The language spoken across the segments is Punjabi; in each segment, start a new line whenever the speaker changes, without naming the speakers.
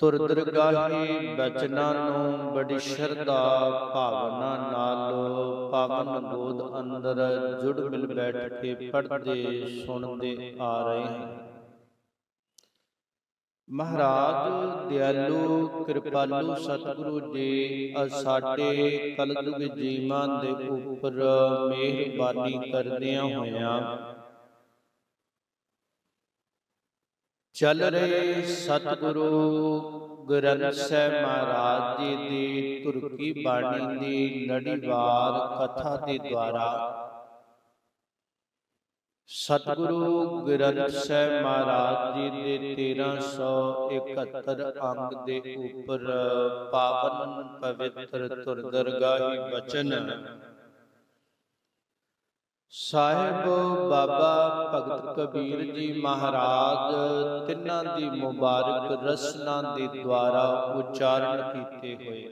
ਤੁਰ ਦਰਗਾਹੀ ਬਚਨਾਂ ਨੂੰ ਬੜੀ ਸ਼ਰਧਾ ਭਾਵਨਾ ਨਾਲ ਪਾਵਨ ਗੋਦ ਅੰਦਰ ਜੁੜ ਮਿਲ ਬੈਠ ਕੇ ਪੜਦੇ ਸੁਣਦੇ ਆ ਰਹੇ ਹਾਂ। ਮਹਾਰਾਜ ਦਿਆਲੂ ਕਿਰਪਾਲੂ ਸਤਿਗੁਰੂ ਜੀ ਸਾਡੇ ਕਲਯੁਗ ਜੀਵਾਂ ਦੇ ਉੱਪਰ ਮਿਹਰਬਾਨੀ ਕਰਦਿਆਂ ਹੋਇਆਂ ਚੱਲ ਰਹੇ ਸਤਿਗੁਰੂ, ਗ੍ਰੰਥ ਸਾਹਿਬ ਮਹਾਰਾਜ ਜੀ ਦੀ ਤੁਰਕੀ ਬਾਣੀ ਦੀ ਲੜੀਵਾਰ ਕਥਾ ਦੇ ਦੁਆਰਾ। ਸਤਿਗੁਰੂ, ਗ੍ਰੰਥ ਸਾਹਿਬ ਮਹਾਰਾਜ ਜੀ ਦੇ 1371 ਅੰਗ ਦੇ ਉੱਪਰ ਪਾਵਨ ਪਵਿੱਤਰ ਤੁਰ ਬਚਨ ਸਾਹਿਬ ਬਾਬਾ ਭਗਤ ਕਬੀਰ ਜੀ ਮਹਾਰਾਜ, ਤਿੰਨਾਂ ਦੀ ਮੁਬਾਰਕ ਰਸਨਾ ਦੇ ਦੁਆਰਾ ਉਚਾਰਨ ਕੀਤੇ ਹੋਏ।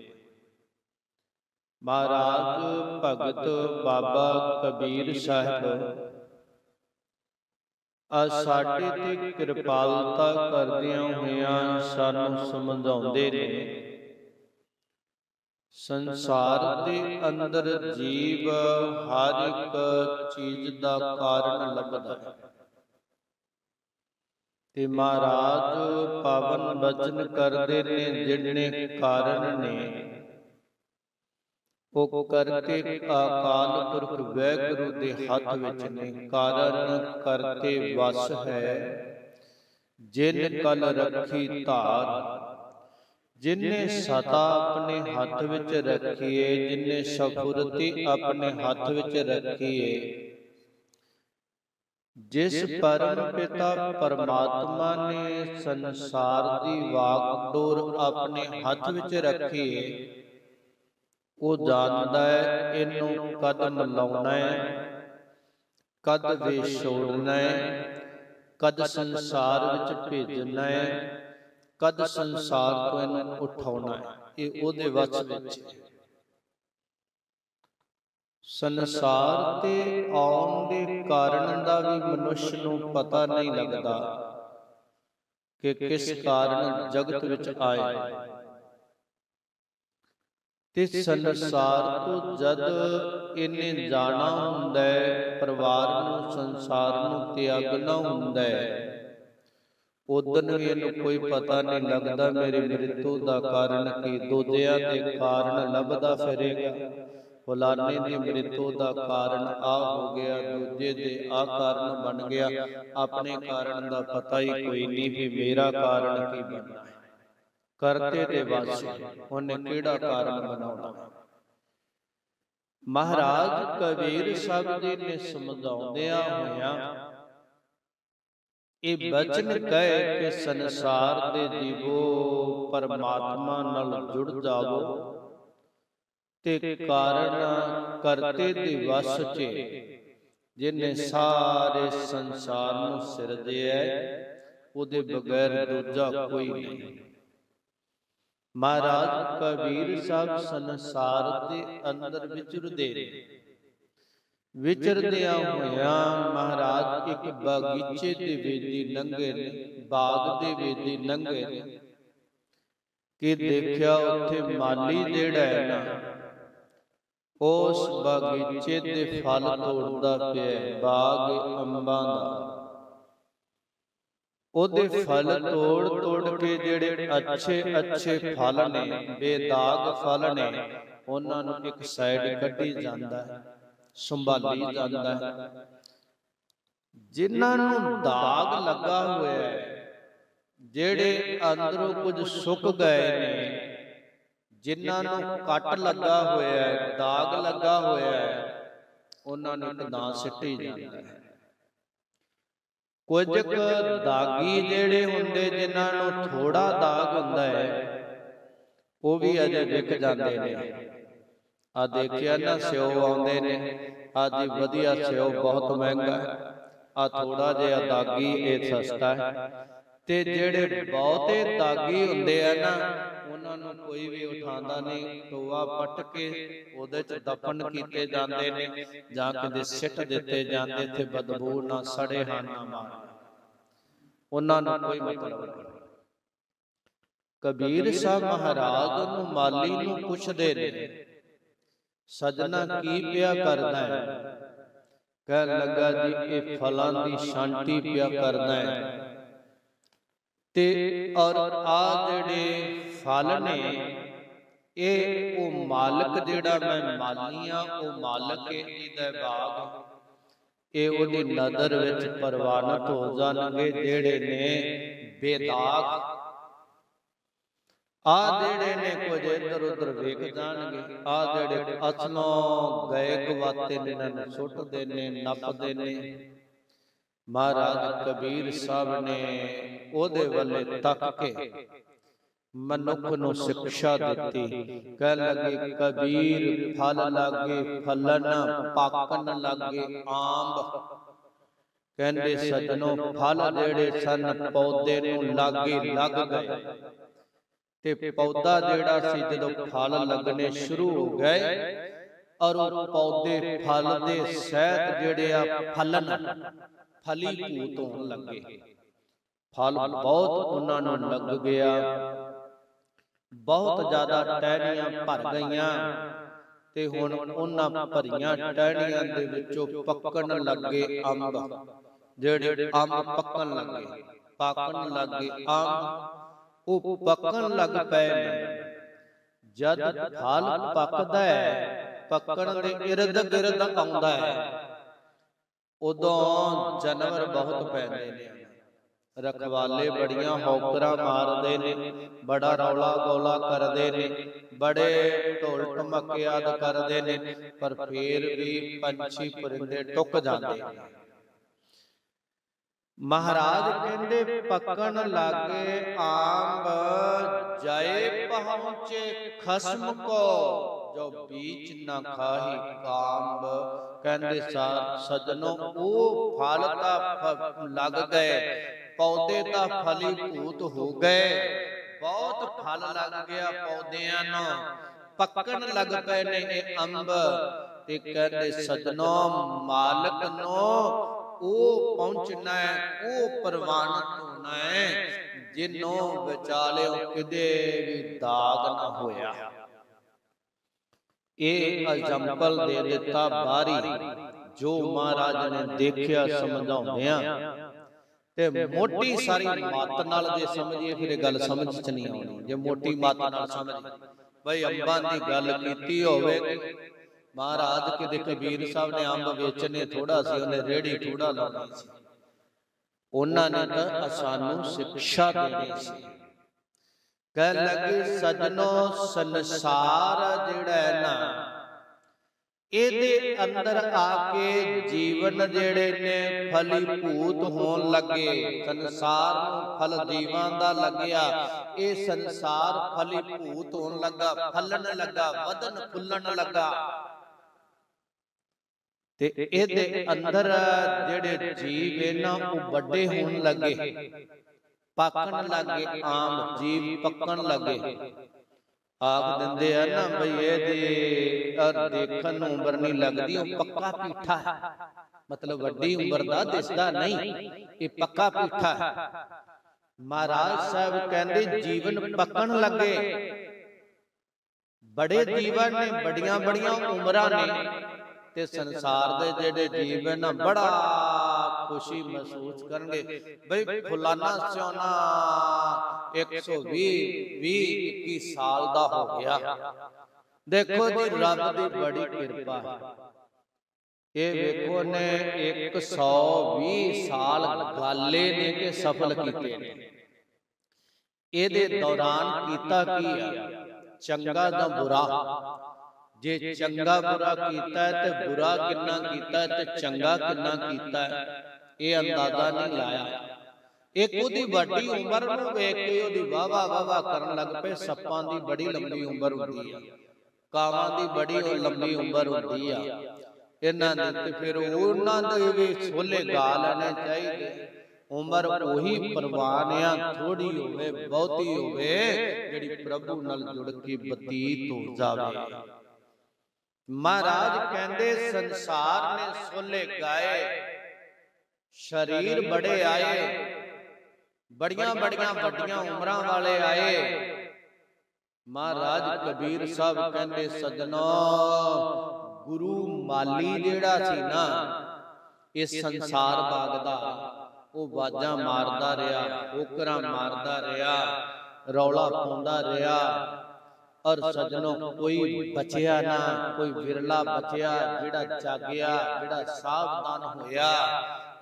ਮਹਾਰਾਜ ਭਗਤ ਬਾਬਾ ਕਬੀਰ ਸਾਹਿਬ ਆ ਸਾਡੇ ਤੇ ਕਿਰਪਾਲਤਾ ਕਰਦਿਆਂ ਹੋਇਆਂ ਸਾਨੂੰ ਸਮਝਾਉਂਦੇ ਨੇ ਸੰਸਾਰ ਦੇ ਅੰਦਰ ਜੀਵ ਹਰ ਇੱਕ ਚੀਜ਼ ਦਾ ਕਾਰਨ ਲੱਭਦਾ ਹੈ। ਤੇ ਮਹਾਰਾਜ ਪਾਵਨ ਬਚਨ ਕਰਦੇ ਨੇ ਜਿਹੜੇ ਕਾਰਨ ਨੇ, ਉਹ ਕਰਕੇ ਅਕਾਲ ਪੁਰਖ ਵੈਗੁਰੂ ਦੇ ਹੱਥ ਵਿੱਚ ਨੇ। ਕਾਰਨ ਕਰਤੇ ਵਸ ਹੈ। ਜਿਨ ਕਲ ਰੱਖੀ ਧਾਰ ਜਿਨੇ ਸਤਾ ਆਪਣੇ ਹੱਥ ਵਿੱਚ ਰੱਖੀਏ ਜਿਨੇ ਸਫੁਰਤੀ ਆਪਣੇ ਹੱਥ ਵਿੱਚ ਰੱਖੀਏ। ਜਿਸ ਪਰਮ ਪਿਤਾ ਪਰਮਾਤਮਾ ਨੇ ਸੰਸਾਰ ਦੀ ਵਾਗਡੋਰ ਆਪਣੇ ਹੱਥ ਵਿੱਚ ਰੱਖੀਏ ਉਹ ਜਾਣਦਾ ਹੈ ਇਹਨੂੰ ਕਦ ਮਲਾਉਣਾ ਹੈ ਕਦ ਵਿਛੋੜਨਾ ਹੈ ਕਦ ਸੰਸਾਰ ਵਿੱਚ ਭੇਜਣਾ ਹੈ। ਕਦ ਸੰਸਾਰ ਤੋਂ ਇਹਨੂੰ ਉਠਾਉਣਾ ਹੈ? ਇਹ ਉਹਦੇ ਵੱਸ ਵਿੱਚ ਹੈ। ਸੰਸਾਰ ਤੇ ਆਉਣ ਦੇ ਕਾਰਨ ਦਾ ਵੀ ਮਨੁੱਖ ਨੂੰ ਪਤਾ ਨਹੀਂ ਲੱਗਦਾ ਕਿ ਕਿਸ ਕਾਰਨ ਜਗਤ ਵਿੱਚ ਆਏ। ਤੇ ਸੰਸਾਰ ਤੋਂ ਜਦ ਇਹਨੇ ਜਾਣਾ ਹੁੰਦਾ ਹੈ, ਪਰਿਵਾਰ ਨੂੰ, ਸੰਸਾਰ ਨੂੰ ਤਿਆਗਣਾ ਹੁੰਦਾ ਹੈ ਉਦਨ ਵੀ ਇਹਨੂੰ ਕੋਈ ਪਤਾ ਨਹੀਂ ਲੱਗਦਾ, ਮੇਰੇ ਮ੍ਰਿਤੂ ਦਾ ਕਾਰਨ ਕੀ, ਦੂਜਿਆਂ ਦੇ ਕਾਰਨ ਲੱਭਦਾ ਫਿਰੇਗਾ। ਫਲਾਣੇ ਦੀ ਮ੍ਰਿਤੂ ਦਾ ਕਾਰਨ ਆ ਹੋ ਗਿਆ, ਦੂਜੇ ਦੇ ਆ ਕਾਰਨ ਬਣ ਗਿਆ। ਆਪਣੇ ਕਾਰਨ ਦਾ ਪਤਾ ਹੀ ਕੋਈ ਨਹੀਂ ਵੀ ਮੇਰਾ ਕਾਰਨ ਕੀ ਬਣਨਾ ਹੈ। ਕਰਤੇ ਦੇ ਵਾਸੀ, ਉਹਨੇ ਕਿਹੜਾ ਕਾਰਨ ਬਣਾਉਣਾ? ਮਹਾਰਾਜ ਕਬੀਰ ਸਾਹਿਬ ਜੀ ਨੇ ਸਮਝਾਉਂਦਿਆਂ ਹੋਇਆਂ ਇਹ ਬਚਨ ਕਹੇ ਕਿ ਸੰਸਾਰ ਦੇ ਜੀਵੋ ਪਰਮਾਤਮਾ ਨਾਲ ਜੁੜ ਜਾਵੋ। ਤੇ ਕਾਰਨ ਕਰਤੇ ਦੇ ਵਸ ਚ ਜਿਨੇ ਸਾਰੇ ਸੰਸਾਰ ਨੂੰ ਸਿਰਜਿਆ ਉਹਦੇ ਬਗੈਰ ਦੂਜਾ ਕੋਈ ਨਹੀਂ। ਮਹਾਰਾਜ ਕਬੀਰ ਸਾਹਿਬ ਸੰਸਾਰ ਦੇ ਅੰਦਰ ਵਿਚਰਦੇ ਨੇ। ਵਿਚਰਦਿਆਂ ਹੋਇਆਂ ਮਹਾਰਾਜ ਇੱਕ ਬਾਗੀਚੇ ਦੇ ਵੇਦੀ ਲੰਘੇ ਨੇ ਬਾਗ ਦੇ ਵੇਦੀ ਲੰਘੇ ਨੇ। ਕਿ ਦੇਖਿਆ ਉੱਥੇ ਮਾਲੀ ਜਿਹੜਾ ਹੈ ਨਾ ਉਸ ਬਾਗੀਚੇ ਦੇ ਫਲ ਤੋੜਦਾ ਪਿਆ ਬਾਗ ਅੰਬਾਂ ਦਾ। ਉਹਦੇ ਫਲ ਤੋੜ ਤੋੜ ਕੇ ਜਿਹੜੇ ਅੱਛੇ ਅੱਛੇ ਫਲ ਨੇ ਬੇਦਾਗ ਫਲ ਨੇ ਉਹਨਾਂ ਨੂੰ ਇੱਕ ਸਾਈਡ ਕੱਢੀ ਜਾਂਦਾ ਹੈ। ਸੰਭਾਲੀ ਜਾਂਦਾ ਹੈ। ਜਿਨ੍ਹਾਂ ਨੂੰ ਦਾਗ ਲੱਗਾ ਹੋਇਆ ਹੈ ਜਿਹੜੇ ਅੰਦਰੋਂ ਕੁਝ ਸੁੱਕ ਗਏ ਨੇ ਜਿਨ੍ਹਾਂ ਨੂੰ ਕੱਟ ਲੱਗਾ ਹੋਇਆ ਹੈ ਦਾਗ ਲੱਗਾ ਹੋਇਆ ਹੈ ਉਹਨਾਂ ਨੂੰ ਇੱਕ ਸਿੱਟੀ ਜਾਂਦਾ ਹੈ। ਕੁਝ ਦਾਗੀ ਜਿਹੜੇ ਹੁੰਦੇ ਜਿਨ੍ਹਾਂ ਨੂੰ ਥੋੜਾ ਦਾਗ ਹੁੰਦਾ ਹੈ ਉਹ ਵੀ ਅਜੇ ਵਿਕ ਜਾਂਦੇ ਨੇ। ਆ ਦੇਖਿਆ ਨਾ ਸਿਓ ਆਉਂਦੇ ਨੇ। ਆਦੀ ਵਧੀਆ ਸਿਓ, ਬਹੁਤ ਮਹਿੰਗਾ ਹੈ। ਆ ਥੋੜਾ ਜਿਹਾ ਦਾਗੀ ਇਹ ਸਸਤਾ ਹੈ। ਤੇ ਜਿਹੜੇ ਬਹੁਤੇ ਦਾਗੀ ਹੁੰਦੇ ਆ ਨਾ, ਉਹਨਾਂ ਨੂੰ ਕੋਈ ਵੀ ਉਠਾਉਂਦਾ ਨਹੀਂ। ਟੋਆ ਪੱਟ ਕੇ ਉਹਦੇ ਚ ਦਫਨ ਕੀਤੇ ਜਾਂਦੇ ਨੇ ਜਾਂ ਕਿਤੇ ਸਿੱਟ ਦਿੱਤੇ ਜਾਂਦੇ ਤੇ ਬਦਬੂ ਨਾ ਸੜੇ ਹਨ ਨਾ ਮਾਰ। ਉਹਨਾਂ ਨੂੰ ਕੋਈ ਮਤਲਬ ਨਹੀਂ। ਕਬੀਰ ਸਾਹਿਬ ਮਹਾਰਾਜ ਨੂੰ ਮਾਲੀ ਨੂੰ ਪੁੱਛਦੇ ਨੇ ਸਜਣਾ ਕੀ ਪਿਆ ਕਰਦਾ ਹੈ? ਕਹਿ ਲੱਗਾ ਜੀ ਇਹ ਫਲਾਂ ਦੀ ਸ਼ਾਂਤੀ ਪਿਆ ਕਰਦਾ ਹੈ। ਤੇ ਔਰ ਆ ਜਿਹੜੇ ਫਲ ਨੇ ਇਹ ਉਹ ਮਾਲਕ ਜਿਹੜਾ ਮੈਂ ਮਾਲੀ ਆ ਉਹ ਮਾਲਕ ਇਹਦਾ ਬਾਗ ਇਹ ਉਹਦੀ ਨਜ਼ਰ ਵਿੱਚ ਪਰਵਾਨਤ ਹੋ ਜਾਣਗੇ ਜਿਹੜੇ ਨੇ ਬੇਦਾਗ ਆ ਜਿਹੜੇ ਨੇ ਕੁਝ ਇਧਰ ਉਧਰ ਵੇਖ ਜਾਣਗੇ, ਆ ਜਿਹੜੇ ਅਸਲੋਂ ਗਏ ਗਵਾਤੇ ਨੇ ਇਹਨਾਂ ਨੂੰ ਸੁੱਟਦੇ ਨੇ, ਨੱਪਦੇ ਨੇ। ਮਹਾਰਾਜ ਕਬੀਰ ਸਾਹਿਬ ਨੇ ਉਹਦੇ ਵੱਲੇ ਤੱਕ ਕੇ ਮਨੁੱਖ ਨੂੰ ਸਿੱਖਿਆ ਦਿੱਤੀ। ਕਹਿ ਲਗੇ, ਕਬੀਰ, ਫਲ ਲਾਗੇ, ਫਲਨ, ਪਾਕਨ ਲਾਗੇ, ਆੰਬ। ਕਹਿੰਦੇ, ਸਜਣੋ ਫਲ ਜਿਹੜੇ ਸਨ, ਪੌਦੇ ਨੂੰ ਲਾਗੇ ਲੱਗ ਗਏ। ਤੇ ਪੌਦਾ ਜਿਹੜਾ ਸੀ ਜਦੋਂ ਫਲ ਲੱਗਣੇ ਸ਼ੁਰੂ ਹੋ ਗਏ ਔਰ ਉਹ ਪੌਦੇ ਫਲ ਦੇ ਸਹਿਤ ਜਿਹੜੇ ਆ ਫਲਨ ਫਲੀ ਭੂਤ ਹੋਣ ਲੱਗੇ। ਫਲ ਬਹੁਤ ਉਹਨਾਂ ਨੂੰ ਲੱਗ ਗਿਆ। ਬਹੁਤ ਜ਼ਿਆਦਾ ਟਹਿਣੀਆਂ ਭਰ ਗਈਆਂ। ਤੇ ਹੁਣ ਉਹਨਾਂ ਭਰੀਆਂ ਟਹਿਣੀਆਂ ਦੇ ਵਿੱਚੋਂ ਪੱਕਣ ਲੱਗੇ ਅੰਬ। ਜਿਹੜੇ ਅੰਬ ਪੱਕਣ ਲੱਗੇ। ਪੱਕਣ ਲੱਗੇ। ਅੰਬ ਉਹ ਪੱਕਣ ਲੱਗ ਪਏ ਨੇ। ਜਦ ਫਲ ਪੱਕਦਾ ਹੈ ਪੱਕਣ ਦੇ ਇਰਦ ਗਿਰਦ ਆਉਂਦਾ ਹੈ। ਉਦੋਂ ਜਾਨਵਰ ਬਹੁਤ ਪੈਂਦੇ ਨੇ। ਰਖਵਾਲੇ ਬੜੀਆਂ ਹੌਕਰਾਂ ਮਾਰਦੇ ਨੇ ਬੜਾ ਰੌਲਾ ਗੋਲਾ ਕਰਦੇ ਨੇ ਬੜੇ ਢੋਲ ਆਦ ਕਰਦੇ ਨੇ ਪਰ ਫੇਰ ਵੀ ਪੰਛੀ ਪਰਿੰਦੇ ਟੁੱਕ ਜਾਂਦੇ ਨੇ। ਮਹਾਰਾਜ ਕਹਿੰਦੇ ਪੱਕਣ ਲਾਗੇ ਆੰਬ ਜਾਏ ਪਹੁੰਚੇ ਖਸਮ ਕੋ ਜੋ ਬੀਚ ਨਾ ਖਾਹੀ ਕਾੰਬ। ਕਹਿੰਦੇ ਸਜਣੋ ਉਹ ਫਲ ਤਾਂ ਲੱਗ ਗਏ ਪੌਦੇ ਤਾਂ ਫਲੀ ਭੂਤ ਹੋ ਗਏ। ਬਹੁਤ ਫਲ ਲੱਗ ਗਿਆ ਪੌਦਿਆਂ ਨੂੰ। ਪੱਕਣ ਲੱਗ ਪਏ ਨੇ ਇਹ ਅੰਬ। ਤੇ ਕਹਿੰਦੇ ਸਜਣੋ ਮਾਲਕ ਨੂੰ ਉਹ ਪਹੁੰਚਣਾ ਹੈ ਉਹ ਪ੍ਰਵਾਨਿਤ ਹੋਣਾ ਹੈ ਜਿਨੋਂ ਵਿਚਾਲਿਓ ਕਿਤੇ ਵੀ ਦਾਗ ਨਾ ਹੋਇਆ। ਇਹ ਐਗਜ਼ਾਮਪਲ ਦੇ ਦਿੱਤਾ ਬਾਰੀ ਜੋ ਮਹਾਰਾਜ ਨੇ ਦੇਖਿਆ ਸਮਝਾਉਂਦਿਆਂ। ਤੇ ਮੋਟੀ ਸਾਰੀ ਮੱਤ ਨਾਲ ਜੇ ਸਮਝੀਏ ਫਿਰ ਇਹ ਗੱਲ ਸਮਝ ਚ ਨਹੀਂ ਆਉਣੀ। ਜੇ ਮੋਟੀ ਮੱਤ ਨਾਲ ਸਮਝ ਬਈ ਅੰਬਾਂ ਦੀ ਗੱਲ ਕੀਤੀ ਹੋਵੇ ਮਹਾਰਾਜ ਕਿਤੇ ਕਬੀਰ ਸਾਹਿਬ ਨੇ ਅੰਬ ਵੇਚਨੇ ਥੋੜਾ ਸੀ ਉਹਨੇ ਰੇੜੀ ਥੋੜਾ ਲਾਉਣੀ ਸੀ। ਉਹਨਾਂ ਨੇ ਤਾਂ ਸਾਨੂੰ ਸਿੱਖਿਆ ਦੇਣੀ ਸੀ। ਕਹਿ ਲੱਗੇ ਸਜਣੋ ਸੰਸਾਰ ਜਿਹੜਾ ਹੈ ਨਾ ਇਹਦੇ ਅੰਦਰ ਆ ਕੇ ਜੀਵਨ ਜਿਹੜੇ ਨੇ ਫਲੀ ਭੂਤ ਹੋਣ ਲੱਗੇ। ਸੰਸਾਰ ਨੂੰ ਫਲ ਜੀਵਾਂ ਦਾ ਲੱਗਿਆ। ਇਹ ਸੰਸਾਰ ਫਲੀ ਭੂਤ ਹੋਣ ਲੱਗਾ ਫਲਣ ਲੱਗਾ ਵਧਨ ਫੁੱਲਣ ਲੱਗਾ। ਤੇ ਇਹਦੇ ਅੰਦਰ ਜਿਹੜੇ ਜੀਵ ਇਹਨਾਂ ਉਹ ਵੱਡੇ ਹੋਣ ਲੱਗੇ। ਪੱਕਣ ਲੱਗੇ ਆਮ ਜੀਵ ਪੱਕਣ ਲੱਗੇ। ਆਖ ਦਿੰਦੇ ਆ ਨਾ ਬਈ ਇਹਦੀ ਅਰ ਦੇਖਣ ਨੂੰ ਉਮਰ ਨਹੀਂ ਲੱਗਦੀ ਉਹ ਪੱਕਾ ਪੀਠਾ। ਹੈ ਮਤਲਬ ਵੱਡੀ ਉਮਰ ਦਾ ਦਿਸਦਾ ਨਹੀਂ। ਇਹ ਪੱਕਾ ਪੀਠਾ। ਹੈ ਮਹਾਰਾਜ ਸਾਹਿਬ ਕਹਿੰਦੇ ਜੀਵਨ ਪੱਕਣ ਲੱਗੇ। ਬੜੇ ਜੀਵਨ ਨੇ ਬੜੀਆਂ ਬੜੀਆਂ ਉਮਰਾਂ ਨੇ। ਤੇ ਸੰਸਾਰ ਦੇ ਜਿਹੜੇ ਜੀਵ ਨਾ ਬੜਾ ਖੁਸ਼ੀ ਮਹਿਸੂਸ ਕਰਨਗੇ। ਬਈ ਫੁਲਾਨਾ ਸਿਉਨਾ 120 20 21 ਸਾਲ ਦਾ ਹੋ ਗਿਆ। ਦੇਖੋ ਜੀ ਰੱਬ ਦੀ ਬੜੀ ਕਿਰਪਾ। ਹੈ ਇਹ ਵੇਖੋ ਨੇ 120 ਸਾਲ ਗਾਲੇ ਨੇ ਕਿ ਸਫਲ ਕੀਤੇ ਨੇ। ਇਹਦੇ ਦੌਰਾਨ ਕੀਤਾ ਕੀ ਆ? ਚੰਗਾ ਦਾ ਬੁਰਾ? ਜੇ ਚੰਗਾ ਬੁਰਾ ਕੀਤਾ ਤੇ ਬੁਰਾ ਕਿੰਨਾ ਕੀਤਾ ਤੇ ਚੰਗਾ ਕਿੰਨਾ ਕੀਤਾ ਇਹ ਅੰਦਾਜ਼ਾ ਨਹੀਂ ਲਾਇਆ। ਇੱਕ ਉਹਦੀ ਵੱਡੀ ਉਮਰ ਨੂੰ ਵੇਖ ਕੇ ਉਹਦੀ ਵਾਵਾ ਵਾਵਾ ਕਰਨ ਲੱਗ ਪਏ, ਸੱਪਾਂ ਦੀ ਬੜੀ ਲੰਬੀ ਉਮਰ ਹੁੰਦੀ ਆ, ਕਾਵਾਂ ਦੀ ਬੜੀ ਲੰਬੀ ਉਮਰ ਹੁੰਦੀ ਆ। ਇਹਨਾਂ ਦੇ ਤੇ ਫਿਰ ਉਹਨਾਂ ਦੇ ਵੀ ਸੋਲੇ ਗਾ ਲੈਣੇ ਚਾਹੀਦੇ। ਉਮਰ ਉਹੀ ਪ੍ਰਵਾਨ ਆ ਥੋੜੀ ਹੋਵੇ, ਬਹੁਤੀ ਹੋਵੇ, ਜਿਹੜੀ ਪ੍ਰਭੂ ਨਾਲ ਜੁੜ ਕੇ ਬਤੀਤ ਹੋ ਜਾਵੇ। ਮਹਾਰਾਜ ਕਹਿੰਦੇ ਸੰਸਾਰ ਨੇ ਸੋਲੇ ਗਾਏ। ਸਰੀਰ ਬੜੇ ਆਏ। ਬੜੀਆਂ ਬੜੀਆਂ ਵੱਡੀਆਂ ਉਮਰਾਂ ਵਾਲੇ ਆਏ। ਮਹਾਰਾਜ ਕਬੀਰ ਸਾਹਿਬ ਕਹਿੰਦੇ ਸਜਣਾ ਗੁਰੂ ਮਾਲੀ ਜਿਹੜਾ ਸੀ ਨਾ ਇਸ ਸੰਸਾਰ ਬਾਗ ਦਾ ਉਹ ਬਾਜਾਂ ਮਾਰਦਾ ਰਿਹਾ ਓਕਰਾਂ ਮਾਰਦਾ ਰਿਹਾ ਰੌਲਾ ਪਾਉਂਦਾ ਰਿਹਾ। ਔਰ ਸਜਣੋ, ਕੋਈ ਬਚਿਆ ਨਾ, ਕੋਈ ਵਿਰਲਾ ਬਚਿਆ, ਜਿਹੜਾ ਜਾਗਿਆ, ਜਿਹੜਾ ਸਾਵਧਾਨ ਹੋਇਆ।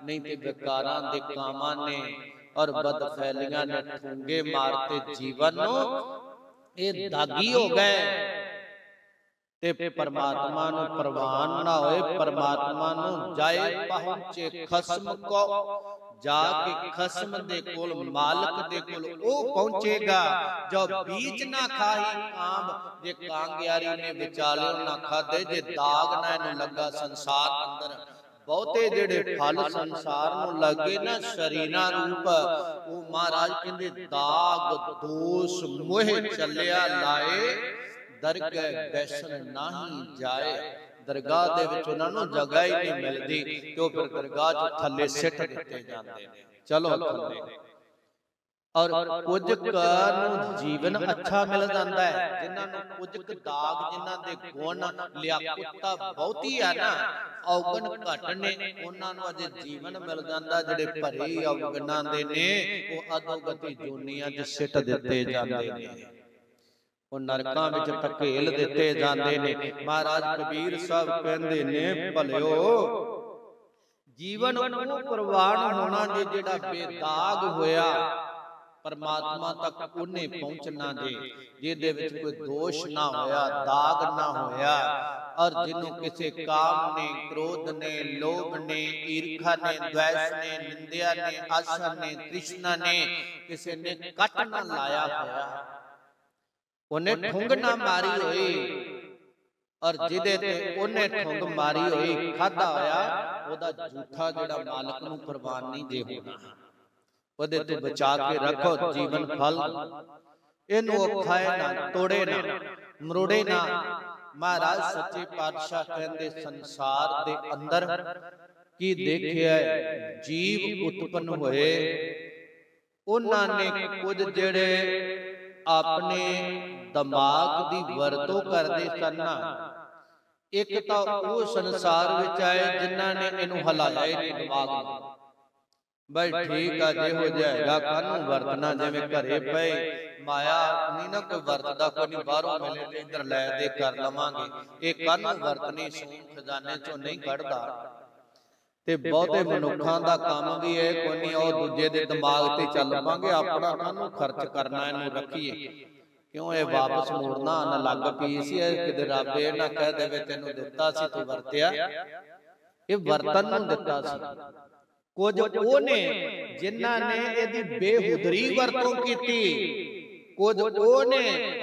ਨਹੀਂ ਤੇ ਵਿਕਾਰਾਂ ਦੇ ਕਾਮਾਂ ਨੇ ਔਰ ਬਦ ਫੈਲੀਆਂ ਨੇ ਠੁੰਗੇ ਮਾਰਤੇ ਜੀਵਨ ਨੂੰ। ਇਹ ਦਾਗੀ ਹੋ ਗਏ। ਤੇ ਪਰਮਾਤਮਾ ਨੂੰ ਪ੍ਰਵਾਨ ਨਾ ਹੋਏ, ਪਰਮਾਤਮਾ ਨੂੰ ਜਾਏ ਪਹੁੰਚੇ ਖਸਮ ਕੋ। ਜਾ ਕੇ ਖਸਮ ਦੇ ਕੋਲ ਮਾਲਕ ਦੇ ਕੋਲ ਉਹ ਪਹੁੰਚੇਗਾ। ਜੋ ਬੀਜ ਨਾ ਖਾਹੀ ਕਾਂਬ ਜੇ ਕਾਂਗਿਆਰੀ ਨੇ ਵਿਚਾਲਿਓ ਨਾ ਖਾਦੇ ਜੇ ਦਾਗ ਨਾ ਇਹਨੂੰ ਲੱਗਾ ਸੰਸਾਰ ਅੰਦਰ। ਬਹੁਤੇ ਜਿਹੜੇ ਫਲ ਸੰਸਾਰ ਨੂੰ ਲੱਗੇ ਨਾ ਸ਼ਰੀਰਾਂ ਰੂਪ ਉਹ ਮਹਾਰਾਜ ਕਹਿੰਦੇ ਦਾਗ ਦੋਸ਼ ਮੋਹ ਚੱਲਿਆ ਲਾਏ ਦਰਗਹਿ ਬੈਸਣ ਨਹੀਂ ਜਾਏ। ਦਰਗਾਹ ਦੇ ਵਿੱਚ ਉਹਨਾਂ ਨੂੰ ਜਗ੍ਹਾ ਹੀ ਨਹੀਂ ਮਿਲਦੀ ਤੇ ਉਹ ਫਿਰ ਦਰਗਾਹ 'ਚ ਥੱਲੇ ਸਿੱਟ ਦਿੱਤੇ ਜਾਂਦੇ ਨੇ। ਚਲੋ ਥੱਲੇ ਔਰ ਕੁਝ ਨੂੰ ਜੀਵਨ ਅੱਛਾ ਮਿਲ ਜਾਂਦਾ ਹੈ, ਜਿਨ੍ਹਾਂ ਨੂੰ ਕੁਝ ਦਾਗ, ਜਿਨ੍ਹਾਂ ਦੇ ਗੁਣ ਲਿਆਕਤਾਂ ਬਹੁਤੀ ਆ ਨਾ, ਔਗਣ ਘਟ ਨੇ, ਉਹਨਾਂ ਨੂੰ ਅਜੇ ਜੀਵਨ ਮਿਲ ਜਾਂਦਾ, ਜਿਹੜੇ ਭਰੇ ਔਗਣਾਂ ਦੇ ਨੇ, ਉਹ ਅਦੋਗਤੀ ਜੋਨੀਆਂ 'ਚ ਸਿੱਟ ਦਿੱਤੇ ਜਾਂਦੇ ਨੇ। ਉਹ ਨਰਕਾਂ ਵਿੱਚ ਧਕੇਲ ਦਿੱਤੇ ਜਾਂਦੇ ਨੇ। ਮਹਾਰਾਜ ਕਬੀਰ ਸਾਹਿਬ ਕਹਿੰਦੇ ਨੇ ਭਲਿਓ ਜੀਵਨ ਉਹ ਪ੍ਰਵਾਨ ਹੋਣਾ ਜੇ ਜਿਹੜਾ ਬੇਦਾਗ ਹੋਇਆ ਪਰਮਾਤਮਾ ਤੱਕ ਉਹਨੇ ਪਹੁੰਚਣਾ ਜੇ ਜਿਹਦੇ ਵਿੱਚ ਕੋਈ ਦੋਸ਼ ਨਾ ਹੋਇਆ ਦਾਗ ਨਾ ਹੋਇਆ। ਔਰ ਜਿਹਨੂੰ ਕਿਸੇ ਕਾਮ ਨੇ ਕ੍ਰੋਧ ਨੇ ਲੋਭ ਨੇ ਈਰਖਾ ਨੇ ਦ્વੈਸ਼ ਨੇ ਨਿੰਦਿਆ ਨੇ ਆਸ਼ਾ ਨੇ ਤ੍ਰਿਸ਼ਨਾ ਨੇ ਕਿਸੇ ਨੇ ਕੱਟ ਨਾ ਲਾਇਆ ਹੋਇਆ। ਉਹਨੇ ਠੁੰਗ ਨਾ ਮਾਰੀ ਹੋਈ। ਔਰ ਜਿਹਦੇ ਤੇ ਉਹਨੇ ਠੁੰਗ ਮਾਰੀ ਹੋਈ ਖਾਦਾ ਹੋਇਆ ਉਹਦਾ ਝੂਠਾ ਜਿਹੜਾ ਮਾਲਕ ਨੂੰ ਕੁਰਬਾਨ ਨਹੀਂ ਦੇ ਹੋਣਾ। ਉਹਦੇ ਤੋਂ ਬਚਾ ਕੇ ਰੱਖੋ ਜੀਵਨ ਫਲ। ਇਹਨੂੰ ਉਹ ਖਾਏ ਨਾ ਤੋੜੇ ਨਾ। ਮਰੋੜੇ ਨਾ। ਮਹਾਰਾਜ ਸੱਚੇ ਪਾਤਸ਼ਾਹ ਕਹਿੰਦੇ ਸੰਸਾਰ ਦੇ ਅੰਦਰ ਕੀ ਦੇਖਿਆ ਜੀਵ ਉਤਪਨ ਹੋਏ। ਉਹਨਾਂ ਨੇ ਕੁਝ ਜਿਹੜੇ ਆਪਣੇ ਦਿਮਾਗ ਦੀ ਵਰਤੋਂ ਕਰਦੇ ਸਨ ਇੱਕ ਤਾਂ ਉਹ ਸੰਸਾਰ ਵਿੱਚ ਆਏ ਜਿਨ੍ਹਾਂ ਨੇ ਇਹਨੂੰ ਹਲਾਇਆ ਹੀ ਨਹੀਂ ਦਿਮਾਗ ਨੂੰ। ਬਈ ਠੀਕ ਆ ਜੇ ਹੋ ਜਾਏਗਾ ਕਾਨੂੰ ਵਰਤਣਾ ਜਿਵੇਂ ਘਰੇ ਪਏ ਮਾਇਆ ਨਹੀਂ ਨਾ ਕੋਈ ਵਰਤਦਾ ਕੋਈ ਨਹੀਂ ਬਾਹਰੋਂ ਮਿਲੇ ਤੇ ਇੱਧਰ ਲੈ ਦੇ ਕਰ ਲਵਾਂਗੇ। ਇਹ ਕਾਨੂੰ ਵਰਤਨੀ ਸੂਨ ਖਜ਼ਾਨੇ ਚੋਂ ਨਹੀਂ ਕੱਢਦਾ। ਤੇ ਬਹੁਤੇ ਮਨੁੱਖਾਂ ਦਾ ਕੰਮ ਵੀ ਇਹ ਕੋਈ ਨਹੀਂ ਉਹ ਦੂਜੇ ਦੇ ਦਿਮਾਗ ਤੇ ਚੱਲ ਪਾਂਗੇ ਆਪਣਾ ਕਾਹਨੂੰ ਖਰਚ ਕਰਨਾ ਇਹਨੂੰ ਰੱਖੀਏ। ਕਿਉਂ ਇਹ ਵਾਪਸ ਮੋੜਨਾ? ਨਾ ਲੱਗ ਪਈ ਸੀ ਕਿਤੇ ਰੱਬ ਇਹ ਨਾ ਕਹਿ ਦੇਵੇ ਤੈਨੂੰ ਦਿੱਤਾ ਸੀ ਤੂੰ ਵਰਤਿਆ। ਇਹ ਵਰਤਨ ਨੂੰ ਦਿੱਤਾ ਸੀ। ਕੁਝ ਉਹਨੇ ਜਿਨ੍ਹਾਂ ਨੇ ਇਹਦੀ ਬੇਹੁਦਰੀ ਵਰਤੋਂ ਕੀਤੀ ਕੁਝ ਉਹਨੇ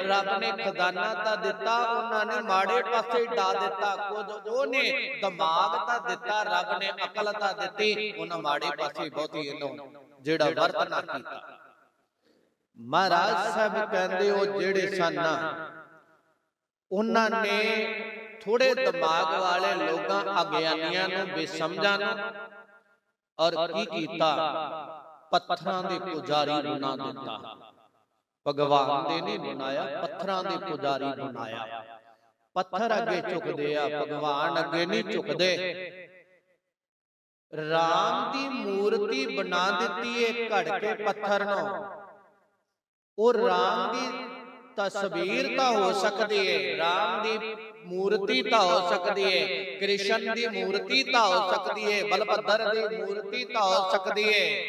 ਰੱਬ ਨੇ ਖਜ਼ਾਨਾ ਤਾਂ ਦਿੱਤਾ ਉਹਨਾਂ ਨੇ ਮਾੜੇ ਪਾਸੇ ਡਾ ਦਿੱਤਾ। ਕੁਝ ਉਹਨੇ ਦਿਮਾਗ ਤਾਂ ਦਿੱਤਾ ਰੱਬ ਨੇ ਅਕਲ ਤਾਂ ਦਿੱਤੀ ਉਹਨਾਂ ਮਾੜੇ ਪਾਸੇ ਬਹੁਤੀ ਇਹਨੂੰ ਜਿਹੜਾ ਵਰਤ ਨਾ ਕੀਤਾ। ਮਹਾਰਾਜ ਸਾਹਿਬ ਕਹਿੰਦੇ ਉਹ ਜਿਹੜੇ ਸਨ ਉਹਨਾਂ ਨੇ ਥੋੜੇ ਦਿਮਾਗ ਵਾਲੇ ਲੋਕਾਂ ਅਗਿਆਨੀਆਂ ਨੂੰ ਬੇਸਮਝਾਂ ਨੂੰ ਔਰ ਕੀ ਕੀਤਾ? ਪੱਥਰਾਂ ਦੇ ਪੁਜਾਰੀ ਬਣਾ ਦਿੱਤਾ। ਭਗਵਾਨ ਦੇ ਨੇ ਬਣਾਇਆ ਪੱਥਰਾਂ ਦੇ ਪੁਜਾਰੀ ਬਣਾਇਆ। ਪੱਥਰ ਅੱਗੇ ਝੁਕਦੇ ਆ ਭਗਵਾਨ ਅੱਗੇ ਨਹੀਂ ਝੁਕਦੇ ਰਾਮ ਦੀ ਮੂਰਤੀ ਬਣਾ ਦਿੱਤੀ ਏ ਘੜ ਕੇ ਪੱਥਰ ਨੂੰ। ਉਹ ਰਾਮ ਦੀ ਤਸਵੀਰ ਤਾਂ ਹੋ ਸਕਦੀ ਏ ਰਾਮ ਦੀ ਮੂਰਤੀ ਤਾਂ ਹੋ ਸਕਦੀ ਏ ਕ੍ਰਿਸ਼ਨ ਦੀ ਮੂਰਤੀ ਤਾਂ ਹੋ ਸਕਦੀ ਏ ਬਲਭਦਰ ਦੀ ਮੂਰਤੀ ਤਾਂ ਹੋ ਸਕਦੀ ਏ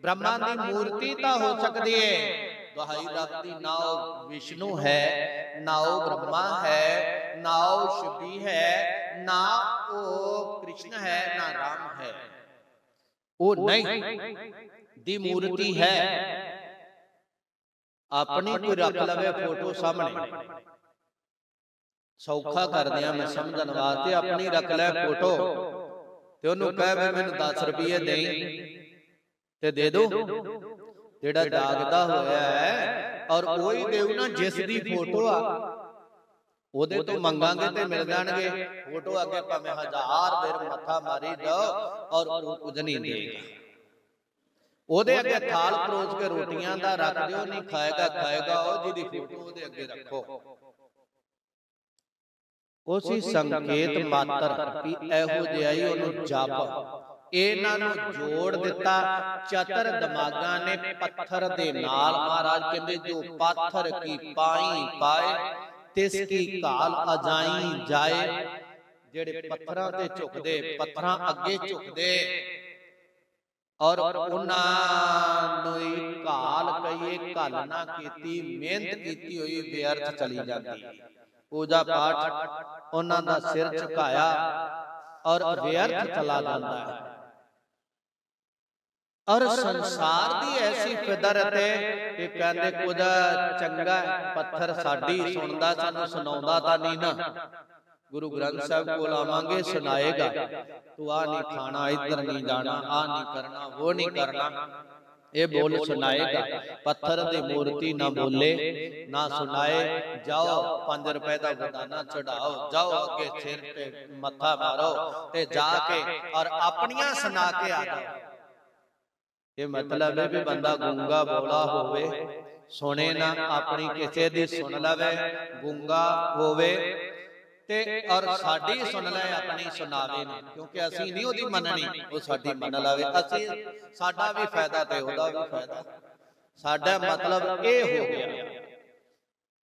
ਬ੍ਰਹਮਾ ਦੀ ਮੂਰਤੀ ਤਾਂ ਹੋ ਸਕਦੀ ਏ ਦੁਹਾਈ ਦੀ ਨਾਉ ਵਿਸ਼ਨੂੰ ਹੈ। ਨਾਉ ਬ੍ਰਹਮਾ ਹੈ। ਨਾਉ ਸ਼ਿਵੀ ਹੈ। ਨਾ ਉਹ ਕ੍ਰਿਸ਼ਨ ਹੈ ਨਾ ਰਾਮ ਹੈ। ਉਹ ਨਹੀਂ। ਦੀ ਮੂਰਤੀ ਹੈ। ਆਪਣੀ ਕੋਈ ਰੱਖ ਲਵੇ ਫੋਟੋ ਸਾਹਮਣੇ। ਸੌਖਾ ਕਰਦੇ ਆ ਮੈਂ ਸਮਝਣ ਵਾਸਤੇ ਆਪਣੀ ਰੱਖ ਲੈ ਫੋਟੋ। ਤੇ ਉਹਨੂੰ ਕਹਿ ਵੀ ਮੈਨੂੰ 10 ਰੁਪਏ ਦੇਈ ਤੇ ਦੇ ਦੋ। ਜਿਹੜਾ ਜਾਗਦਾ ਹੋਇਆ ਹੈ ਔਰ ਕੋਈ ਦੇਉ ਨਾ ਜਿਸ ਦੀ ਫੋਟੋ ਆ। ਉਹਦੇ ਤੋਂ ਮੰਗਾਂਗੇ ਤੇ ਮਿਲ ਜਾਣਗੇ। ਫੋਟੋ ਅੱਗੇ ਭਾਵੇਂ ਹਜ਼ਾਰ ਬੇਰ ਮੱਥਾ ਮਾਰੀ ਦੋ ਔਰ ਉਹ ਕੁਝ ਨਹੀਂ ਦੇਗਾ ਉਹਦੇ ਅੱਗੇ ਥਾਲ ਪਰੋਸ ਕੇ ਰੋਟੀਆਂ ਦਾ ਰੱਖ ਦਿਓ ਨਹੀਂ ਖਾਏਗਾ ਖਾਏਗਾ ਉਹ ਜਿਹਦੀ ਫੋਟੋ ਉਹਦੇ ਅੱਗੇ ਰੱਖੋ। ਉਸੇ ਸੰਕੇਤ ਮਾਤਰ ਕਿ ਇਹੋ ਜਿਹਾ ਹੀ ਉਹਨੂੰ ਜਪ। ਇਹਨਾਂ ਨੂੰ ਜੋੜ ਦਿੱਤਾ ਚਤਰ ਦਿਮਾਗਾਂ ਨੇ ਪੱਥਰ ਦੇ ਨਾਲ ਮਹਾਰਾਜ ਕਹਿੰਦੇ ਜੋ ਪੱਥਰ ਕੀ ਪਾਈ ਪਾਏ ਤਿਸ ਕੀ ਕਾਲ ਅਜਾਈ ਜਾਏ ਜਿਹੜੇ ਪੱਥਰਾਂ ਤੇ ਝੁਕਦੇ ਪੱਥਰਾਂ ਅੱਗੇ ਝੁਕਦੇ। ਔਰ ਉਹਨਾਂ ਨੂੰ ਹੀ ਕਾਲ ਕਹੀਏ ਘਲ ਨਾ ਕੀਤੀ ਮਿਹਨਤ ਕੀਤੀ ਹੋਈ ਬੇਅਰਥ ਚਲੀ ਜਾਂਦੀ। ਪੂਜਾ ਪਾਠ ਉਹਨਾਂ ਦਾ ਸਿਰ ਝੁਕਾਇਆ ਔਰ ਬੇਅਰਥ ਚਲਾ ਜਾਂਦਾ ਹੈ। ਔਰ ਸੰਸਾਰ ਦੀ ਐਸੀ ਫਿਦਰਤ ਹੈ ਕਿ ਕਹਿੰਦੇ ਕੁਝ ਚੰਗਾ ਪੱਥਰ ਸਾਡੀ ਸੁਣਦਾ ਸਾਨੂੰ ਸੁਣਾਉਂਦਾ ਤਾਂ ਨਹੀਂ ਨਾ। ਗੁਰੂ ਗ੍ਰੰਥ ਸਾਹਿਬ ਕੋਲ ਆਵਾਂਗੇ ਸੁਣਾਏਗਾ। ਤੂੰ ਆ ਨਹੀਂ ਖਾਣਾ ਇੱਧਰ ਨਹੀਂ ਜਾਣਾ ਆ ਨਹੀਂ ਕਰਨਾ ਉਹ ਨਹੀਂ ਕਰਨਾ। ਇਹ ਬੋਲ ਸੁਣਾਏਗਾ। ਪੱਥਰ ਦੀ ਮੂਰਤੀ ਨਾ ਬੋਲੇ ਨਾ ਸੁਣਾਏ। ਜਾਓ 5 ਰੁਪਏ ਦਾ ਬਦਾਨਾ ਚੜਾਓ। ਜਾਓ ਅੱਗੇ ਸਿਰ ਤੇ ਮੱਥਾ ਮਾਰੋ ਤੇ ਜਾ ਕੇ ਔਰ ਆਪਣੀਆਂ ਸੁਣਾ ਕੇ ਆ ਜਾਓ ਇਹ ਮਤਲਬ ਹੈ ਵੀ ਬੰਦਾ ਗੁੰਗਾ ਬੋਲਾ ਹੋਵੇ ਸੁਣੇ ਨਾ ਆਪਣੀ ਕਿਸੇ ਦੀ ਸੁਣ ਲਵੇ ਗੁੰਗਾ ਹੋਵੇ ਤੇ ਔਰ ਸਾਡੀ ਸੁਣ ਲੈ ਆਪਣੀ ਸੁਣਾਵੇ ਨਾ ਕਿਉਂਕਿ ਅਸੀਂ ਨਹੀਂ ਉਹਦੀ ਮੰਨਣੀ ਉਹ ਸਾਡੀ ਮੰਨ ਲਵੇ। ਅਸੀਂ ਸਾਡਾ ਵੀ ਫਾਇਦਾ ਤੇ ਉਹਦਾ ਵੀ ਫਾਇਦਾ। ਸਾਡਾ ਮਤਲਬ ਇਹ ਹੋ ਗਿਆ।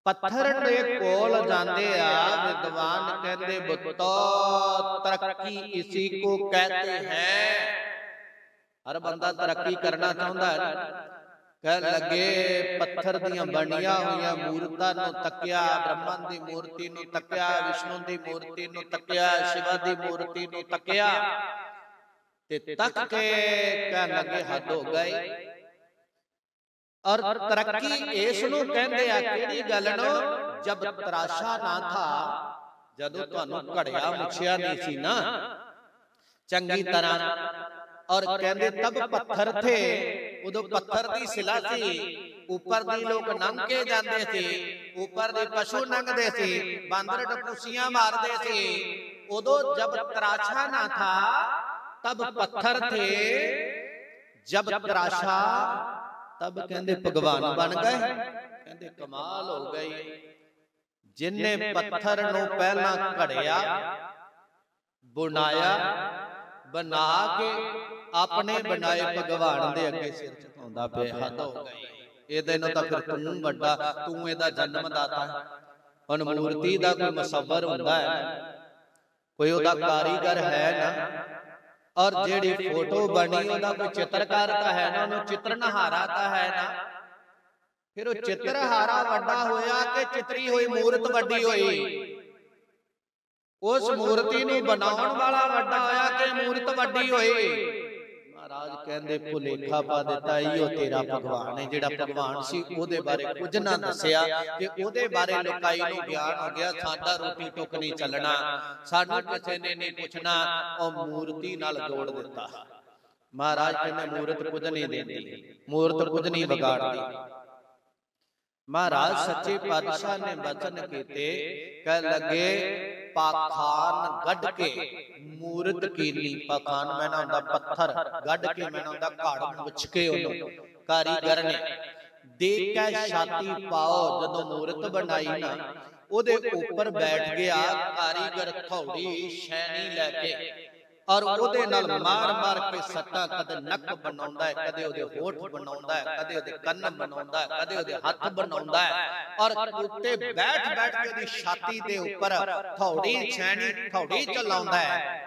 ਪੱਥਰ ਦੇ ਕੋਲ ਜਾਂਦੇ ਆ ਵਿਦਵਾਨ ਕਹਿੰਦੇ ਬੁੱਤੋ ਤਰੱਕੀ ਇਸੀ ਕੋ ਕਹਤੇ ਹੈ। ਹਰ ਬੰਦਾ ਤਰੱਕੀ ਕਰਨਾ ਚਾਹੁੰਦਾ ਹੈ ਕਹਿ ਲੱਗੇ ਪੱਥਰ ਦੀਆਂ ਬਣੀਆਂ ਹੋਈਆਂ ਮੂਰਤਾਂ ਨੂੰ ਤੱਕਿਆ ਬ੍ਰਹਮਨ ਦੀ ਮੂਰਤੀ ਨੂੰ ਤੱਕਿਆ ਵਿਸ਼ਨੂੰ ਦੀ ਮੂਰਤੀ ਨੂੰ ਤੱਕਿਆ ਸ਼ਿਵਾ ਦੀ ਮੂਰਤੀ ਨੂੰ ਤੱਕਿਆ। ਤੇ ਤੱਕ ਕੇ ਕਹਿ ਲੱਗੇ ਹੱਦ ਹੋ ਗਈ। ਔਰ ਤਰੱਕੀ ਇਸ ਨੂੰ ਕਹਿੰਦੇ ਆ ਕਿਹੜੀ ਗੱਲ ਨੂੰ? ਜਬ ਤਰਾਸ਼ਾ ਨਾ ਥਾ ਜਦੋਂ ਤੁਹਾਨੂੰ ਘੜਿਆ ਮੁਛਿਆ ਨਹੀਂ ਸੀ ਨਾ। ਚੰਗੀ ਤਰ੍ਹਾਂ। ਔਰ ਕਹਿੰਦੇ ਤਬ ਪੱਥਰ ਥੇ। ਉਦੋਂ ਪੱਥਰ ਦੀ ਸਿਲਾ ਸੀ ਉੱਪਰ ਦੀ ਲੋਕ ਨੰਗ ਕੇ ਜਾਂਦੇ ਸੀ ਉੱਪਰ ਦੇ ਪਸ਼ੂ ਨੰਗਦੇ ਸੀ ਬਾਂਦਰ ਟਪੂਸੀਆਂ ਮਾਰਦੇ ਸੀ। ਉਦੋਂ ਜਬ ਤਰਾਸ਼ਾ ਨਾ ਥਾ ਤਬ ਪੱਥਰ ਥੇ। ਜਬ ਤਰਾਸ਼ਾ ਤਬ ਕਹਿੰਦੇ ਭਗਵਾਨ ਬਣ ਗਏ। ਕਹਿੰਦੇ ਕਮਾਲ ਹੋ ਗਈ। ਜਿਨਨੇ ਪੱਥਰ ਨੂੰ ਪਹਿਲਾਂ ਘੜਿਆ ਬੁਣਾਇਆ ਬਣਾ ਕੇ ਆਪਣੇ ਬਣਾਏ ਭਗਵਾਨ ਦੇ ਅੱਗੇ ਸਿਰ ਝੁਕਾਉਂਦਾ ਪਿਆ ਹੱਦ ਹੋ ਗਈ ਇਹਦੇ ਨਾਲ ਤਾਂ ਫਿਰ ਤੂੰ ਵੱਡਾ ਤੂੰ ਇਹਦਾ ਜਨਮ ਦਾਤਾ। ਹੁਣ ਮੂਰਤੀ ਦਾ ਕੋਈ ਮਸਵਰ ਹੁੰਦਾ ਹੈ। ਕੋਈ ਉਹਦਾ ਕਾਰੀਗਰ ਹੈ ਨਾ। ਔਰ ਜਿਹੜੀ ਫੋਟੋ ਬਣੀ ਉਹਦਾ ਕੋਈ ਚਿੱਤਰਕਾਰ ਤਾਂ ਹੈ ਨਾ ਉਹਨੂੰ ਚਿੱਤਰਨਹਾਰਾ ਤਾਂ ਹੈ ਨਾ। ਫਿਰ ਉਹ ਚਿੱਤਰਹਾਰਾ ਵੱਡਾ ਹੋਇਆ ਕਿ ਚਿੱਤਰੀ ਹੋਈ ਮੂਰਤ ਵੱਡੀ ਹੋਈ। ਉਸ ਮੂਰਤੀ ਨੂੰ ਬਣਾਉਣ ਵਾਲਾ ਵੱਡਾ ਹੋਇਆ ਕਿ ਮੂਰਤ ਵੱਡੀ ਹੋਈ। ਮਹਾਰਾਜ ਕਹਿੰਦੇ ਭੁਲੇਖਾ ਪਾ ਦਿੱਤਾ ਇਹੋ ਤੇਰਾ ਭਗਵਾਨ ਹੈ ਜਿਹੜਾ ਭਗਵਾਨ ਸੀ ਉਹਦੇ ਬਾਰੇ ਕੁਝ ਨਾ ਦੱਸਿਆ ਕਿ ਉਹਦੇ ਬਾਰੇ ਲੋਕਾਈ ਨੂੰ ਗਿਆਨ ਹੋ ਗਿਆ ਸਾਡਾ ਰੋਟੀ ਟੁੱਕ ਨਹੀਂ ਚੱਲਣਾ ਸਾਨੂੰ ਕਿਸੇ ਨੇ ਨਹੀਂ ਪੁੱਛਣਾ ਉਹ ਮੂਰਤੀ ਨਾਲ ਜੋੜ ਦਿੱਤਾ। ਮਹਾਰਾਜ ਕਹਿੰਦੇ ਮੂਰਤ ਕੁਝ ਨਹੀਂ ਦਿੰਦੀ ਮੂਰਤ ਕੁਝ ਨਹੀਂ ਵਿਗਾੜਦੀ। ਮਹਾਰਾਜ ਸੱਚੇ ਪਾਤਸ਼ਾਹ ਨੇ ਬਚਨ ਕੀਤੇ ਕਹਿ ਲੱਗੇ ਪਾਖਾਨ ਗੱਡ ਕੇ ਮੂਰਤ ਕੀਨੀ ਪਾਖਾਨ ਮੈਨਾਂ ਹੁੰਦਾ ਪੱਥਰ ਗੱਡ ਕੇ ਮੈਨਾਂ ਹੁੰਦਾ ਘਾੜ ਮੁੱਛ ਕੇ ਉਹਨੂੰ ਕਾਰੀਗਰ ਨੇ। ਦੇ ਕੇ ਛਾਤੀ ਪਾਓ ਜਦੋਂ ਮੂਰਤ ਬਣਾਈ ਨਾ ਉਹਦੇ ਉੱਪਰ ਬੈਠ ਗਿਆ ਕਾਰੀਗਰ ਥੌੜੀ ਸ਼ੈਣੀ ਲੈ ਕੇ। ਔਰ ਉਹਦੇ ਨਾਲ ਮਾਰ ਮਾਰ ਕੇ ਸੱਟਾਂ ਕਦੇ ਨੱਕ ਬਣਾਉਂਦਾ ਹੈ ਕਦੇ ਉਹਦੇ ਹੋਠ ਬਣਾਉਂਦਾ ਹੈ ਕਦੇ ਉਹਦੇ ਕੰਨ ਬਣਾਉਂਦਾ ਹੈ ਕਦੇ ਉਹਦੇ ਹੱਥ ਬਣਾਉਂਦਾ ਹੈ। ਔਰ ਉੱਤੇ ਬੈਠ ਬੈਠ ਕੇ ਉਹਦੀ ਛਾਤੀ ਦੇ ਉੱਪਰ ਥੌੜੀ ਛੈਣੀ ਥੌੜੀ ਚਲਾਉਂਦਾ ਹੈ।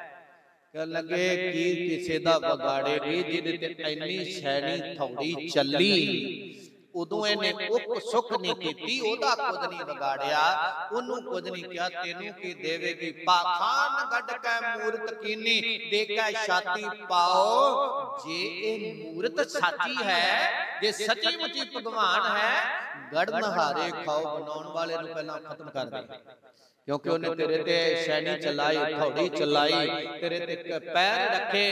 ਕਿ ਲੱਗੇ ਕੀ ਕਿਸੇ ਦਾ ਵਿਗਾੜੇਗੀ ਜਿਹਦੇ ਤੇ ਇੰਨੀ ਛੈਣੀ ਥੌੜੀ ਚੱਲੀ। ਉਦੋਂ ਇਹਨੇ ਉਕ ਸੁਖ ਨਹੀਂ ਕੀਤੀ ਉਹਦਾ ਕੁਝ ਨਹੀਂ ਵਿਗਾੜਿਆ ਉਹਨੂੰ ਕੁਝ ਨਹੀਂ ਕਿਹਾ ਤੈਨੂੰ ਕੀ ਦੇਵੇਗੀ? ਪਾਖਾਨ ਗੱਡ ਕੈ ਮੂਰਤ ਕੀਨੀ ਦੇ ਕੈ ਛਾਤੀ ਪਾਓ। ਜੇ ਇਹ ਮੂਰਤ ਸੱਚੀ ਹੈ ਜੇ ਸੱਚੀ ਮੁੱਚੀ ਭਗਵਾਨ ਹੈ ਗੜ ਨਹਾਰੇ ਖਾਓ ਬਣਾਉਣ ਵਾਲੇ ਨੂੰ ਪਹਿਲਾਂ ਖਤਮ ਕਰ ਦੇ। ਕਿਉਂਕਿ ਉਹਨੇ ਤੇਰੇ ਤੇ ਸ਼ੈਣੀ ਚਲਾਈ ਥੌੜੀ ਚਲਾਈ ਤੇਰੇ ਤੇ ਪੈਰ ਰੱਖੇ।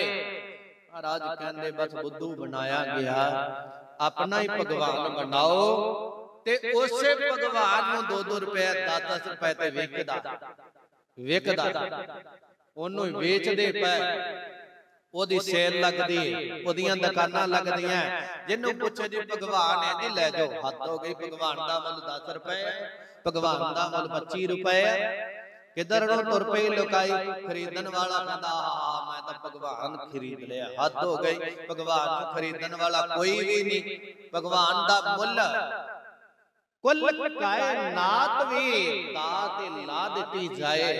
ਮਹਾਰਾਜ ਕਹਿੰਦੇ ਬਸ ਬੁੱਧੂ ਬਣਾਇਆ ਗਿਆ ਆਪਣਾ ਹੀ ਭਗਵਾਨ ਬਣਾਓ ਤੇ ਉਸੇ ਭਗਵਾਨ ਨੂੰ 2-2 ਰੁਪਏ 10-10 ਰੁਪਏ ਤੇ ਵਿਕਦਾ ਵਿਕਦਾ ਉਹਨੂੰ ਵੇਚਦੇ ਪਏ। ਉਹਦੀ ਸੇਲ ਲੱਗਦੀ ਉਹਦੀਆਂ ਦੁਕਾਨਾਂ ਲੱਗਦੀਆਂ ਜਿਹਨੂੰ ਪੁੱਛੇ ਜੀ ਭਗਵਾਨ ਹੈ ਜੀ ਲੈ ਜਾਓ। ਹੱਦ ਹੋ ਗਈ। ਭਗਵਾਨ ਦਾ ਮੁੱਲ 10 ਰੁਪਏ। ਭਗਵਾਨ ਦਾ ਮੁੱਲ 25 ਰੁਪਏ ਕਿਧਰ ਨੂੰ ਤੁਰ ਪਈ ਲੋਕਾਈ? ਖਰੀਦਣ ਵਾਲਾ ਕਹਿੰਦਾ ਆ ਮੈਂ ਤਾਂ ਭਗਵਾਨ ਖਰੀਦ ਲਿਆ ਹੱਦ ਹੋ ਗਈ ਭਗਵਾਨ ਨੂੰ ਖਰੀਦਣ ਵਾਲਾ ਕੋਈ ਵੀ ਨਹੀਂ ਭਗਵਾਨ ਦਾ ਮੁੱਲ ਕੁੱਲ ਕਾਇਨਾਤ ਵੀ ਤਾਂ ਤੇ ਲਾ ਦਿੱਤੀ ਜਾਏ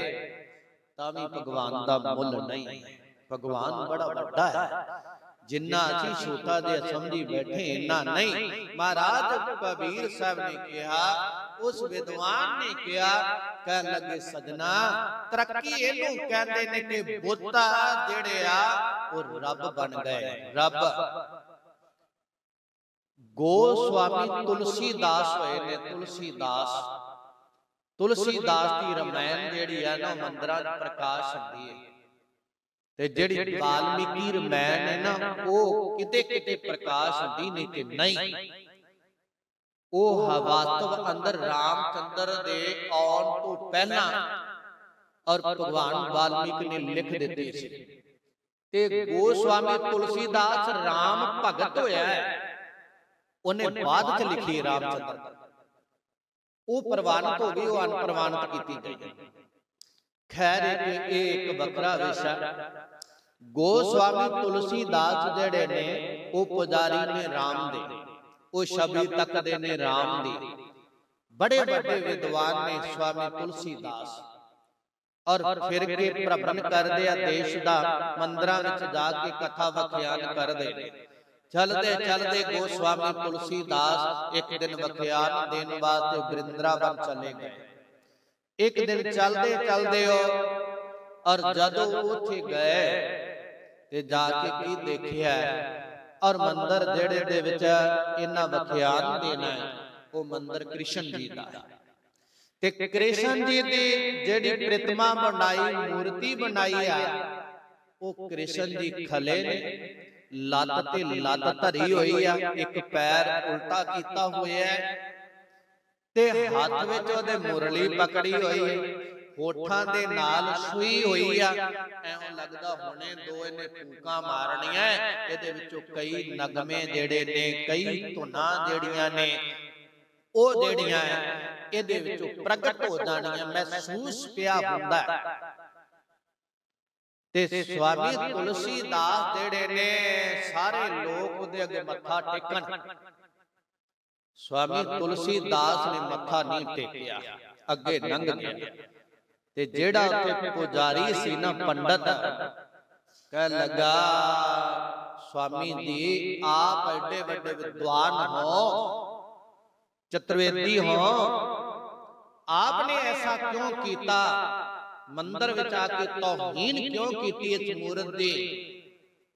ਤਾਂ ਵੀ ਭਗਵਾਨ ਦਾ ਮੁੱਲ ਨਹੀਂ ਭਗਵਾਨ ਬੜਾ ਵੱਡਾ ਹੈ। ਜਿੰਨਾ ਅਸੀਂ ਛੋਟਾ ਜਿਹਾ ਸਮਝੀ ਬੈਠੇ ਇੰਨਾ ਨਹੀਂ। ਮਹਾਰਾਜ ਕਬੀਰ ਸਾਹਿਬ ਨੇ ਕਿਹਾ ਉਸ ਵਿਦਵਾਨ ਨੇ ਕਿਹਾ ਕਹਿ ਲੱਗੇ, ਸਜਣਾ, ਤਰੱਕੀ ਇਹਨੂੰ ਕਹਿੰਦੇ ਨੇ ਕਿ ਬੁੱਤਾ ਜਿਹੜੇ ਆ, ਉਹ ਰੱਬ ਬਣ ਗਏ, ਰੱਬ। ਗੋਸਵਾਮੀ ਤੁਲਸੀਦਾਸ ਹੋਏ ਨੇ, ਤੁਲਸੀਦਾਸ। ਤੁਲਸੀਦਾਸ ਦੀ ਰਮਾਇਣ ਜਿਹੜੀ ਆ ਨਾ ਮੰਦਰਾਂ 'ਚ ਪ੍ਰਕਾਸ਼ ਹੁੰਦੀ ਹੈ ਤੇ ਜਿਹੜੀ ਵਾਲਮੀਕੀ ਰਮਾਇਣ ਹੈ ਨਾ, ਉਹ ਕਿਤੇ ਕਿਤੇ ਪ੍ਰਕਾਸ਼ ਹੁੰਦੀ, ਨਹੀਂ ਤੇ ਨਹੀਂ। ਉਹ ਹਵਾਤਵ ਅੰਦਰ ਰਾਮਚੰਦਰ ਦੇ ਆਉਣ ਤੋਂ ਪਹਿਲਾਂ ਔਰ ਭਗਵਾਨ ਵਾਲਮੀਕ ਨੇ ਲਿਖ ਦਿੱਤੀ ਸੀ। ਤੇ ਗੋਸਵਾਮੀ ਤੁਲਸੀਦਾਸ ਰਾਮ ਭਗਤ ਹੋਇਆ ਹੈ। ਉਹਨੇ ਬਾਅਦ ਚ ਲਿਖੀ ਰਾਮਚੰਦਰ ਉਹ ਪ੍ਰਵਾਨਿਤ ਹੋ ਗਈ ਉਹ ਅਨਪ੍ਰਵਾਨਿਤ ਕੀਤੀ ਗਈ। ਖੈਰ ਇੱਕ ਇਹ ਇੱਕ ਵੱਖਰਾ ਵਿਸ਼ਾ। ਗੋਸਵਾਮੀ ਤੁਲਸੀਦਾਸ ਜਿਹੜੇ ਨੇ ਉਹ ਪੁਜਾਰੀ ਨੇ ਰਾਮ ਦੇ। ਉਹ ਸ਼ਬਦ ਤੱਕਦੇ ਨੇ ਰਾਮ ਦੀ ਬੜੇ ਵੱਡੇ ਵਿਦਵਾਨ ਨੇ ਸਵਾਮੀ ਤੁਲਸੀਦਾਸ ਔਰ ਫਿਰ ਕੇ ਪ੍ਰਬੰਧ ਕਰਦੇ ਆ ਦੇਸ਼ ਦਾ। ਮੰਦਰਾਂ ਵਿੱਚ ਜਾ ਕੇ ਕਥਾ ਵਖਿਆਨ ਕਰਦੇ ਨੇ। ਚਲਦੇ ਚਲਦੇ ਗੋਸਵਾਮੀ ਤੁਲਸੀਦਾਸ ਇੱਕ ਦਿਨ ਵਖਿਆਨ ਦੇਣ ਵਾਸਤੇ ਬ੍ਰਿੰਦਰਾਵਨ ਚਲੇ ਗਏ। ਇੱਕ ਦਿਨ ਚਲਦੇ ਚਲਦੇ ਹੋ ਔਰ ਜਦੋਂ ਉੱਥੇ ਗਏ ਤੇ ਜਾ ਕੇ ਕੀ ਦੇਖਿਆ? ਔਰ ਮੰਦਰ ਜਿਹੜੇ ਦੇ ਵਿੱਚ ਇਹਨਾਂ ਵਖਿਆਨ ਦੇਣਾ ਉਹ ਮੰਦਰ ਕ੍ਰਿਸ਼ਨ ਜੀ ਦਾ ਹੈ। ਤੇ ਕ੍ਰਿਸ਼ਨ ਜੀ ਦੀ ਜਿਹੜੀ ਪ੍ਰਤਿਮਾ ਬਣਾਈ, ਮੂਰਤੀ ਬਣਾਈ ਆ, ਉਹ ਕ੍ਰਿਸ਼ਨ ਜੀ ਖਲੇ ਨੇ। ਲੱਤ ਤੇ ਲੱਤ ਧਰੀ ਹੋਈ ਆ, ਇੱਕ ਪੈਰ ਉਲਟਾ ਕੀਤਾ ਹੋਇਆ ਤੇ ਹੱਥ ਵਿੱਚ ਉਹਦੇ ਮੁਰਲੀ ਪਕੜੀ ਹੋਈ ਹੈ। ਹੋਠਾਂ ਦੇ ਨਾਲ ਸੂਈ ਹੋਈ ਆ। ਐਵੇਂ ਲੱਗਦਾ ਹੁਣੇ ਦੋ ਇਹਨੇ ਫੂਕਾਂ ਮਾਰਨੀਆਂ ਇਹਦੇ ਵਿੱਚੋਂ ਕਈ ਨਗਮੇ ਜਿਹੜੇ ਨੇ ਕਈ ਧੁਨਾਂ ਜਿਹੜੀਆਂ ਨੇ ਉਹ ਜਿਹੜੀਆਂ ਇਹਦੇ ਵਿੱਚੋਂ ਪ੍ਰਗਟ ਹੋ ਜਾਣੀਆਂ ਮਹਿਸੂਸ ਪਿਆ ਹੁੰਦਾ ਤੇ ਸਵਾਮੀ ਤੁਲਸੀ ਦਾਸ ਜਿਹੜੇ ਨੇ ਸਾਰੇ ਲੋਕ ਉਹਦੇ ਅੱਗੇ ਮੱਥਾ ਟੇਕਣ। ਸਵਾਮੀ ਤੁਲਸੀ ਦਾਸ ਨੇ ਮੱਥਾ ਨਹੀਂ ਟੇਕਿਆ ਅੱਗੇ ਲੰਘ ਗਿਆ। ਤੇ ਜਿਹੜਾ ਉੱਥੇ ਪੁਜਾਰੀ ਸੀ ਨਾ ਪੰਡਤ ਕਹਿ ਲਗਾ ਸਵਾਮੀ ਜੀ ਆਪ ਐਡੇ ਵੱਡੇ ਵਿਦਵਾਨ ਹੋ। ਚਤੁਰਵੇਦੀ ਹੋ। ਆਪਨੇ ਐਸਾ ਕਿਉਂ ਕੀਤਾ? ਮੰਦਰ ਵਿੱਚ ਆ ਕੇ ਤੌਹੀਨ ਕਿਉਂ ਕੀਤੀ ਇਸ ਮੂਰਤ ਦੀ?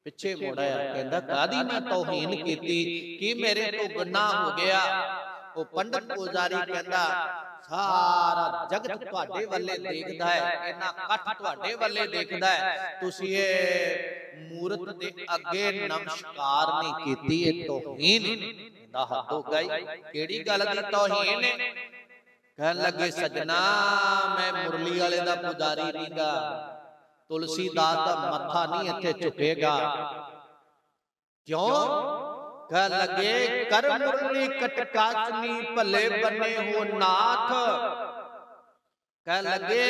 ਪਿੱਛੇ ਮੋੜਿਆ ਕਹਿੰਦਾ ਕਾਦੀ ਮੈਂ ਤੌਹੀਨ ਕੀਤੀ ਕਿ ਮੇਰੇ ਤੋਂ ਗੁਨਾਹ ਹੋ ਗਿਆ? ਉਹ ਪੰਡਤ ਪੁਜਾਰੀ ਕਹਿੰਦਾ ਸਾਰਾ ਜਗਤ ਤੁਹਾਡੇ ਵੱਲੇ ਦੇਖਦਾ ਹੈ ਇਹਨਾਂ ਕੱਠ ਤੁਹਾਡੇ ਵੱਲੇ ਦੇਖਦਾ ਹੈ। ਤੁਸੀਂ ਇਹ ਮੂਰਤ ਦੇ ਅੱਗੇ ਨਮਸਕਾਰ ਨਹੀਂ ਕੀਤੀ ਇਹ ਤੋਹੀਨ ਦਾ ਹੱਦ ਹੋ ਗਈ। ਕਿਹੜੀ ਗੱਲ ਦੀ ਤੋਹੀਨ ਹੈ ਕਹਿਣ ਲੱਗੇ ਸਜਣਾ ਮੈਂ ਮੁਰਲੀ ਵਾਲੇ ਦਾ ਪੁਜਾਰੀ ਨਹੀਂਗਾ। ਤੁਲਸੀ ਦਾਸ ਦਾ ਮੱਥਾ ਨਹੀਂ ਇੱਥੇ ਝੁਕੇਗਾ। ਕਿਉਂ? ਕਹਿ ਲਗੇ ਕਰ ਮੁਰਲੀ ਕਟਕਾਚਨੀ, ਭੱਲੇ ਬੰਨੇ ਹੋ ਨਾਥ। ਕਹਿ ਲਗੇ,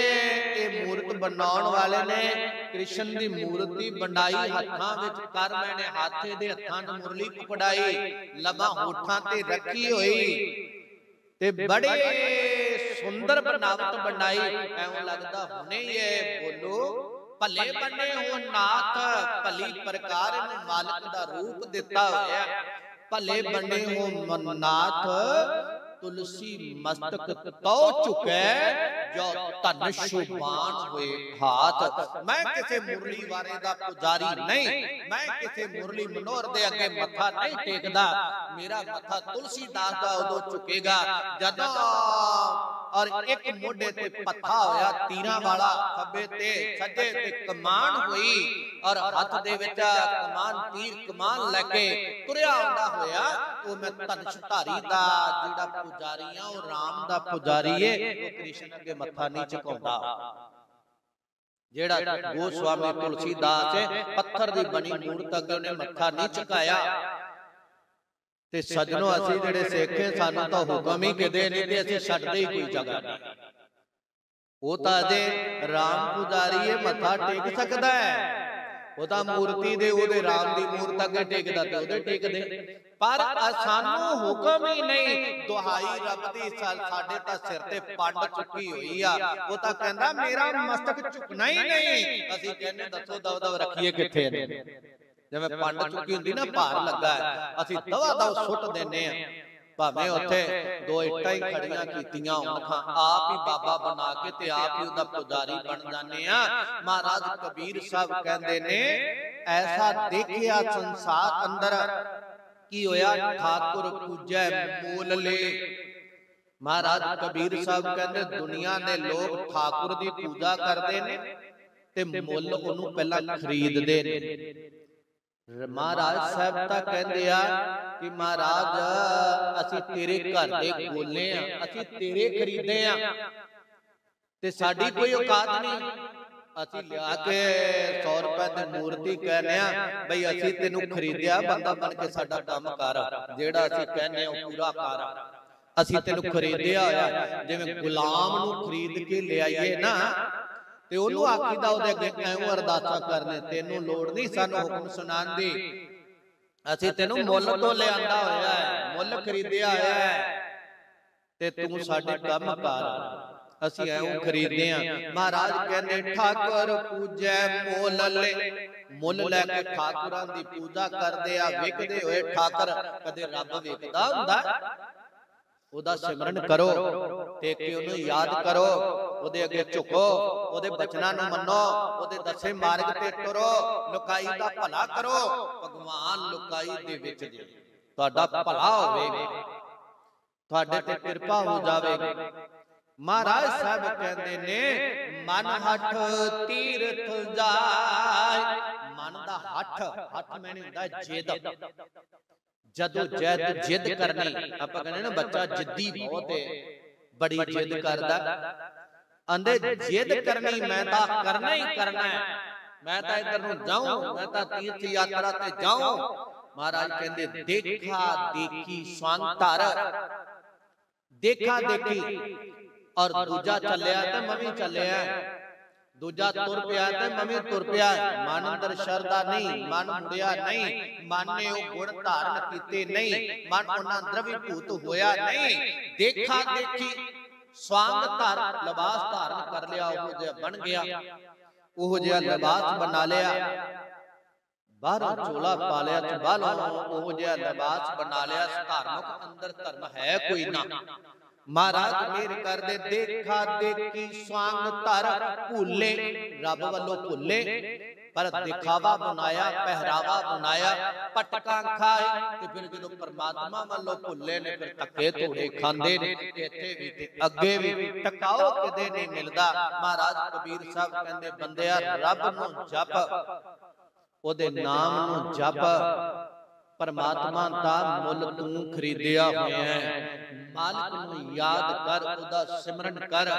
ਇਹ ਮੂਰਤ ਬਣਾਉਣ ਵਾਲੇ ਨੇ, ਕ੍ਰਿਸ਼ਨ ਦੀ ਮੂਰਤੀ ਬਣਾਈ ਹੱਥਾਂ ਵਿੱਚ, ਕਰ ਮੈਨੇ ਹਾਥੇ ਦੇ ਹੱਥਾਂ 'ਚ ਮੁਰਲੀ ਪਕੜਾਈ ਲਬਾ ਹੋਠਾਂ ਤੇ ਰੱਖੀ ਹੋਈ। ਤੇ ਬੜੇ ਸੁੰਦਰ ਬਨਾਵਟ ਬਣਾਈ। ਐਵੇਂ ਲੱਗਦਾ ਹੁਣੇ ਇਹ ਬੋਲੋ ਭਲੇ ਬੰਨੇ ਹੋ ਨਾਥ, ਭਲੀ ਪ੍ਰਕਾਰ ਨੂੰ ਮਾਲਕ ਦਾ ਰੂਪ ਦਿੱਤਾ ਹੋਇਆ। ਭਲੇ ਬੰਨੇ ਹੋ ਨਾਥ ਤੁਲਸੀ ਮਸਤਕ ਤੋ ਚੁਕੈ, ਜੋ ਧਨ ਸ਼ੁਭਾਨ ਹੋਏ ਹਾਥ ਮੈਂ ਕਿਸੇ ਮੁਰਲੀ ਵਾਰੇ ਦਾ ਪੁਜਾਰੀ ਨਹੀਂ, ਮੈਂ ਕਿਸੇ ਮੁਰਲੀ ਮਨੋਰ ਦੇ ਅੱਗੇ ਮੱਥਾ ਨਹੀਂ ਟੇਕਦਾ। ਮੇਰਾ ਮੱਥਾ ਤੁਲਸੀ ਦਾਸ ਦਾ ਉਦੋਂ ਝੁਕੇਗਾ, ਜਦੋਂ ਔਰ ਇੱਕ ਮੋਢੇ ਤੇ ਪੱਥਾ ਹੋਇਆ ਤੀਰਾਂ ਵਾਲਾ ਖੱਬੇ ਤੇ ਸੱਜੇ ਤੇ ਕਮਾਨ ਹੋਈ, ਔਰ ਹੱਥ ਦੇ ਵਿੱਚ ਕਮਾਨ ਤੀਰ ਕਮਾਨ ਲੈ ਕੇ ਤੁਰਿਆ ਆਉਂਦਾ ਹੋਇਆ। ਉਹ ਮੈਂ ਧਨਸ਼ ਧਾਰੀ ਦਾ ਜਿਹੜਾ ਪੁਜਾਰੀ ਆ ਉਹ ਰਾਮ ਦਾ ਪੁਜਾਰੀ ਏ ਉਹ ਕ੍ਰਿਸ਼ਨ ਅੱਗੇ ਮੱਥਾ ਨਹੀਂ ਝੁਕਾਉਂਦਾ। ਜਿਹੜਾ ਗੋਸਵਾਮੀ ਤੁਲਸੀਦਾਸ ਪੱਥਰ ਦੀ ਬਣੀ ਮੂਰਤ ਅੱਗੇ ਉਹਨੇ ਮੱਥਾ ਨਹੀਂ ਝੁਕਾਇਆ। ਤੇ ਸਜਣੋ ਅਸੀਂ ਜਿਹੜੇ ਸਿੱਖੇ ਸਾਨੂੰ ਤਾਂ ਹੁਕਮ ਹੀ ਕਿਦੇ ਨਹੀਂ ਤੇ ਅਸੀਂ ਛੱਡਦੇ ਹੀ ਕੋਈ ਜਗ੍ਹਾ ਨਹੀਂ। ਉਹ ਤਾਂ ਅਜੇ ਰਾਮ ਪੁਜਾਰੀ ਇਹ ਮੱਥਾ ਟੇਕ ਸਕਦਾ ਹੈ। ਉਹ ਤਾਂ ਮੂਰਤੀ ਦੇ ਉਹਦੇ ਰਾਮ ਦੀ ਮੂਰਤ ਅੱਗੇ ਟੇਕਦਾ ਤੇ ਉਹਦੇ ਟੇਕਦੇ। ਪਰ ਸਾਨੂੰ ਹੁਕਮ ਹੀ ਨਹੀਂ। ਦੁਹਾਈ ਰੱਬ ਦੀ ਸਾਡੇ ਤਾਂ ਸਿਰ ਤੇ ਪੰਡ ਚੁੱਕੀ ਹੋਈ ਆ। ਉਹ ਤਾਂ ਕਹਿੰਦਾ ਮੇਰਾ ਮਸਤਕ ਝੁਕਣਾ ਹੀ ਨਹੀਂ। ਅਸੀਂ ਕਹਿੰਦੇ ਦੱਸੋ ਦਵ ਦਵ ਰੱਖੀਏ ਕਿੱਥੇ ਨੇ? ਜਿਵੇਂ ਪੰਡ ਚੁੱਕੀ ਹੁੰਦੀ ਨਾ ਭਾਰ ਲੱਗਾ ਅਸੀਂ ਦਵਾ ਦਵ ਸੁੱਟ ਦਿੰਨੇ ਆ ਭਾਵੇਂ ਉੱਥੇ ਦੋ ਇੱਟਾਂ ਹੀ ਖੜੀਆਂ ਕੀਤੀਆਂ ਖਾਂ ਆਪ ਹੀ ਬਾਬਾ ਬਣਾ ਕੇ ਤੇ ਆਪ ਹੀ ਉਹਦਾ ਪੁਜਾਰੀ ਬਣ ਜਾਂਦੇ ਆ ਮਹਾਰਾਜ ਕਬੀਰ ਸਾਹਿਬ ਕਹਿੰਦੇ ਨੇ ਐਸਾ ਦੇਖਿਆ ਸੰਸਾਰ ਅੰਦਰ ਕੀ ਹੋਇਆ? ਠਾਕੁਰ ਪੂਜੈ ਮੂਲ ਲੈ ਮਹਾਰਾਜ ਕਬੀਰ ਸਾਹਿਬ ਕਹਿੰਦੇ, ਦੁਨੀਆ ਦੇ ਲੋਕ ਠਾਕੁਰ ਦੀ ਪੂਜਾ ਕਰਦੇ ਨੇ ਤੇ ਮੁੱਲ ਉਹਨੂੰ ਪਹਿਲਾਂ ਖਰੀਦਦੇ ਨੇ। ਮਹਾਰਾਜ ਸਾਹਿਬ ਤਾਂ ਕਹਿੰਦੇ ਆ ਕਿ ਮਹਾਰਾਜ, ਅਸੀਂ ਤੇਰੇ ਘਰ ਦੇ ਗੋਲੇ ਆ, ਅਸੀਂ ਤੇਰੇ ਖਰੀਦੇ ਆ ਤੇ ਸਾਡੀ ਕੋਈ ਔਕਾਤ ਨਹੀਂ। ਅਸੀਂ ਲਿਆ ਕੇ 100 ਰੁਪਏ ਦੀ ਮੂਰਤੀ ਕਹਿੰਦੇ ਆ ਬਈ ਅਸੀਂ ਤੈਨੂੰ ਖਰੀਦਿਆ ਬੰਦਾ ਬਣ ਕੇ ਸਾਡਾ ਕੰਮ ਕਰ। ਜਿਹੜਾ ਅਸੀਂ ਕਹਿੰਦੇ ਆ ਪੂਰਾ ਕਰ। ਅਸੀਂ ਤੈਨੂੰ ਖਰੀਦਿਆ ਹੋਇਆ ਜਿਵੇਂ ਗੁਲਾਮ ਨੂੰ ਖਰੀਦ ਕੇ ਲਿਆਈਏ ਨਾ ਤੇ ਉਹਨੂੰ ਆਖੀਦਾ ਉਹਦੇ ਅੱਗੇ ਐਵੇਂ ਅਰਦਾਸਾਂ ਕਰਨੇ? ਤੈਨੂੰ ਲੋੜ ਨਹੀਂ ਸਾਨੂੰ ਹੁਕਮ ਸੁਣਾਉਣ ਦੀ। ਅਸੀਂ ਤੈਨੂੰ ਮੁੱਲ ਤੋਂ ਲਿਆਂਦਾ ਹੋਇਆ ਹੈ ਮੁੱਲ ਖਰੀਦਿਆ ਹੋਇਆ ਹੈ। ਤੇ ਤੂੰ ਸਾਡੇ ਕੰਮ ਕਰ। ਅਸੀਂ ਐਉਂ ਖਰੀਦਦੇ ਆ ਮਹਾਰਾਜ ਕਹਿੰਦੇ ਠਾਕੁਰ ਪੂਜੈ ਮੁੱਲ ਲੈ। ਮੁੱਲ ਲੈ ਕੇ ਠਾਕੁਰਾਂ ਦੀ ਪੂਜਾ ਕਰਦੇ ਆ। ਵਿਕਦੇ ਹੋਏ ਠਾਕਰ ਕਦੇ ਰੱਬ ਵੇਖਦਾ ਹੁੰਦਾ। ਉਹਦਾ ਸਿਮਰਨ ਕਰੋ ਤੇ ਕਿ ਉਹਨੂੰ ਯਾਦ ਕਰੋ। ਉਹਦੇ ਅੱਗੇ ਝੁਕੋ। ਉਹਦੇ ਬਚਨਾਂ ਨੂੰ ਮੰਨੋ। ਉਹਦੇ ਦੱਸੇ ਮਾਰਗ ਤੇ ਤੁਰੋ। ਲੁਕਾਈ ਦਾ ਭਲਾ ਕਰੋ। ਭਗਵਾਨ ਲੁਕਾਈ ਦੇ ਵਿੱਚ ਜੇ। ਤੁਹਾਡਾ ਭਲਾ ਹੋਵੇਗਾ ਤੁਹਾਡੇ ਤੇ ਕਿਰਪਾ ਹੋ ਜਾਵੇਗੀ ਮਹਾਰਾਜ ਸਾਹਿਬ ਕਹਿੰਦੇ ਨੇ ਮਨ ਹੱਠ ਤੀਰਥ ਜਾਏ। ਮਨ ਦਾ ਹੱਠ ਹੱਠ ਮੈਨੇ ਹੁੰਦਾ ਜਿੱਦ। ਜਦੋਂ। ਜਦ ਜਿੱਦ ਕਰਨੀ ਆਪਾਂ ਕਹਿੰਦੇ ਨਾ ਬੱਚਾ ਜਿੱਦੀ ਬਹੁਤ ਹੈ ਬੜੀ ਜਿੱਦ ਕਰਦਾ। ਅੰਦੇ ਜਿੱਦ ਕਰਨੀ ਮੈਂ ਤਾਂ ਕਰਨਾ ਹੀ ਕਰਨਾ ਹੈ ਮੈਂ ਤਾਂ ਇਧਰ ਨੂੰ ਜਾਉਂ ਮੈਂ ਤਾਂ ਤੀਰਥ ਯਾਤਰਾ ਤੇ ਜਾਉਂ ਮਹਾਰਾਜ ਕਹਿੰਦੇ ਦੇਖਾ ਦੇਖੀ ਸੰਤਰ ਦੇਖਾ ਦੇਖੀ। ਔਰ ਦੂਜਾ ਚੱਲਿਆ ਤੇ ਮੈਂ ਵੀ ਚੱਲਿਆ। ਦੂਜਾ ਤੁਰ ਪਿਆ ਤੇ ਮਮੀ ਤੁਰ ਪਿਆ। ਮਨ ਅੰਦਰ ਸ਼ਰਦਾ ਨਹੀਂ ਮਨ ਮੁੜਿਆ ਨਹੀਂ ਮਨ ਨੇ ਉਹ ਗੁਣ ਧਾਰਨ ਕੀਤੇ ਨਹੀਂ ਮਨ ਉਹਨਾਂ ਦਰਵੀ ਭੂਤ ਹੋਇਆ ਨਹੀਂ। ਦੇਖਾ ਦੇਖੀ ਸਵਾੰਗ ਧਰ ਲਿਬਾਸ ਧਾਰਨ ਕਰ ਲਿਆ ਉਹ ਜਿਹਾ ਬਣ ਗਿਆ। ਉਹ ਜਿਹਾ ਲਿਬਾਸ ਬਣਾ ਲਿਆ। ਬਾਹਰੋਂ ਚੋਲਾ ਪਾ ਲਿਆ ਤੇ ਬਾਹਰੋਂ ਉਹ ਜਿਹਾ ਲਿਬਾਸ ਬਣਾ ਲਿਆ। ਧਾਰਮਿਕ ਅੰਦਰ ਧਰਮ ਹੈ ਕੋਈ ਨਾ। ਮਹਾਰਾਜ ਮੇਰ ਕਰਦੇ ਦੇਖਾ ਦੇਖੀ ਸਵਾੰਗ ਧਰ ਭੁੱਲੇ। ਰੱਬ ਵੱਲੋਂ ਭੁੱਲੇ। ਪਰ ਦਿਖਾਵਾ ਬਣਾਇਆ ਪਹਿਰਾਵਾ ਬਣਾਇਆ ਪਟਕਾਂ ਖਾਏ। ਤੇ ਫਿਰ ਜਦੋਂ ਪਰਮਾਤਮਾ ਵੱਲੋਂ ਭੁੱਲੇ ਨੇ ਫਿਰ ਧੱਕੇ ਧੋੜੇ ਖਾਂਦੇ ਨੇ ਇੱਥੇ ਵੀ ਤੇ ਅੱਗੇ ਵੀ ਟਕਾਓ ਕਿਤੇ ਨਹੀਂ ਮਿਲਦਾ। ਮਹਾਰਾਜ ਕਬੀਰ ਸਾਹਿਬ ਕਹਿੰਦੇ ਬੰਦਿਆ ਰੱਬ ਨੂੰ ਜਪ। ਉਹਦੇ ਨਾਮ ਨੂੰ ਜਪ। ਪਰਮਾਤਮਾ ਦਾ ਮੁੱਲ ਤੂੰ ਖਰੀਦਿਆ ਹੋਇਆ ਹੈ। ਮਾਲਕ ਨੂੰ ਯਾਦ ਕਰ ਉਹਦਾ ਸਿਮਰਨ ਕਰ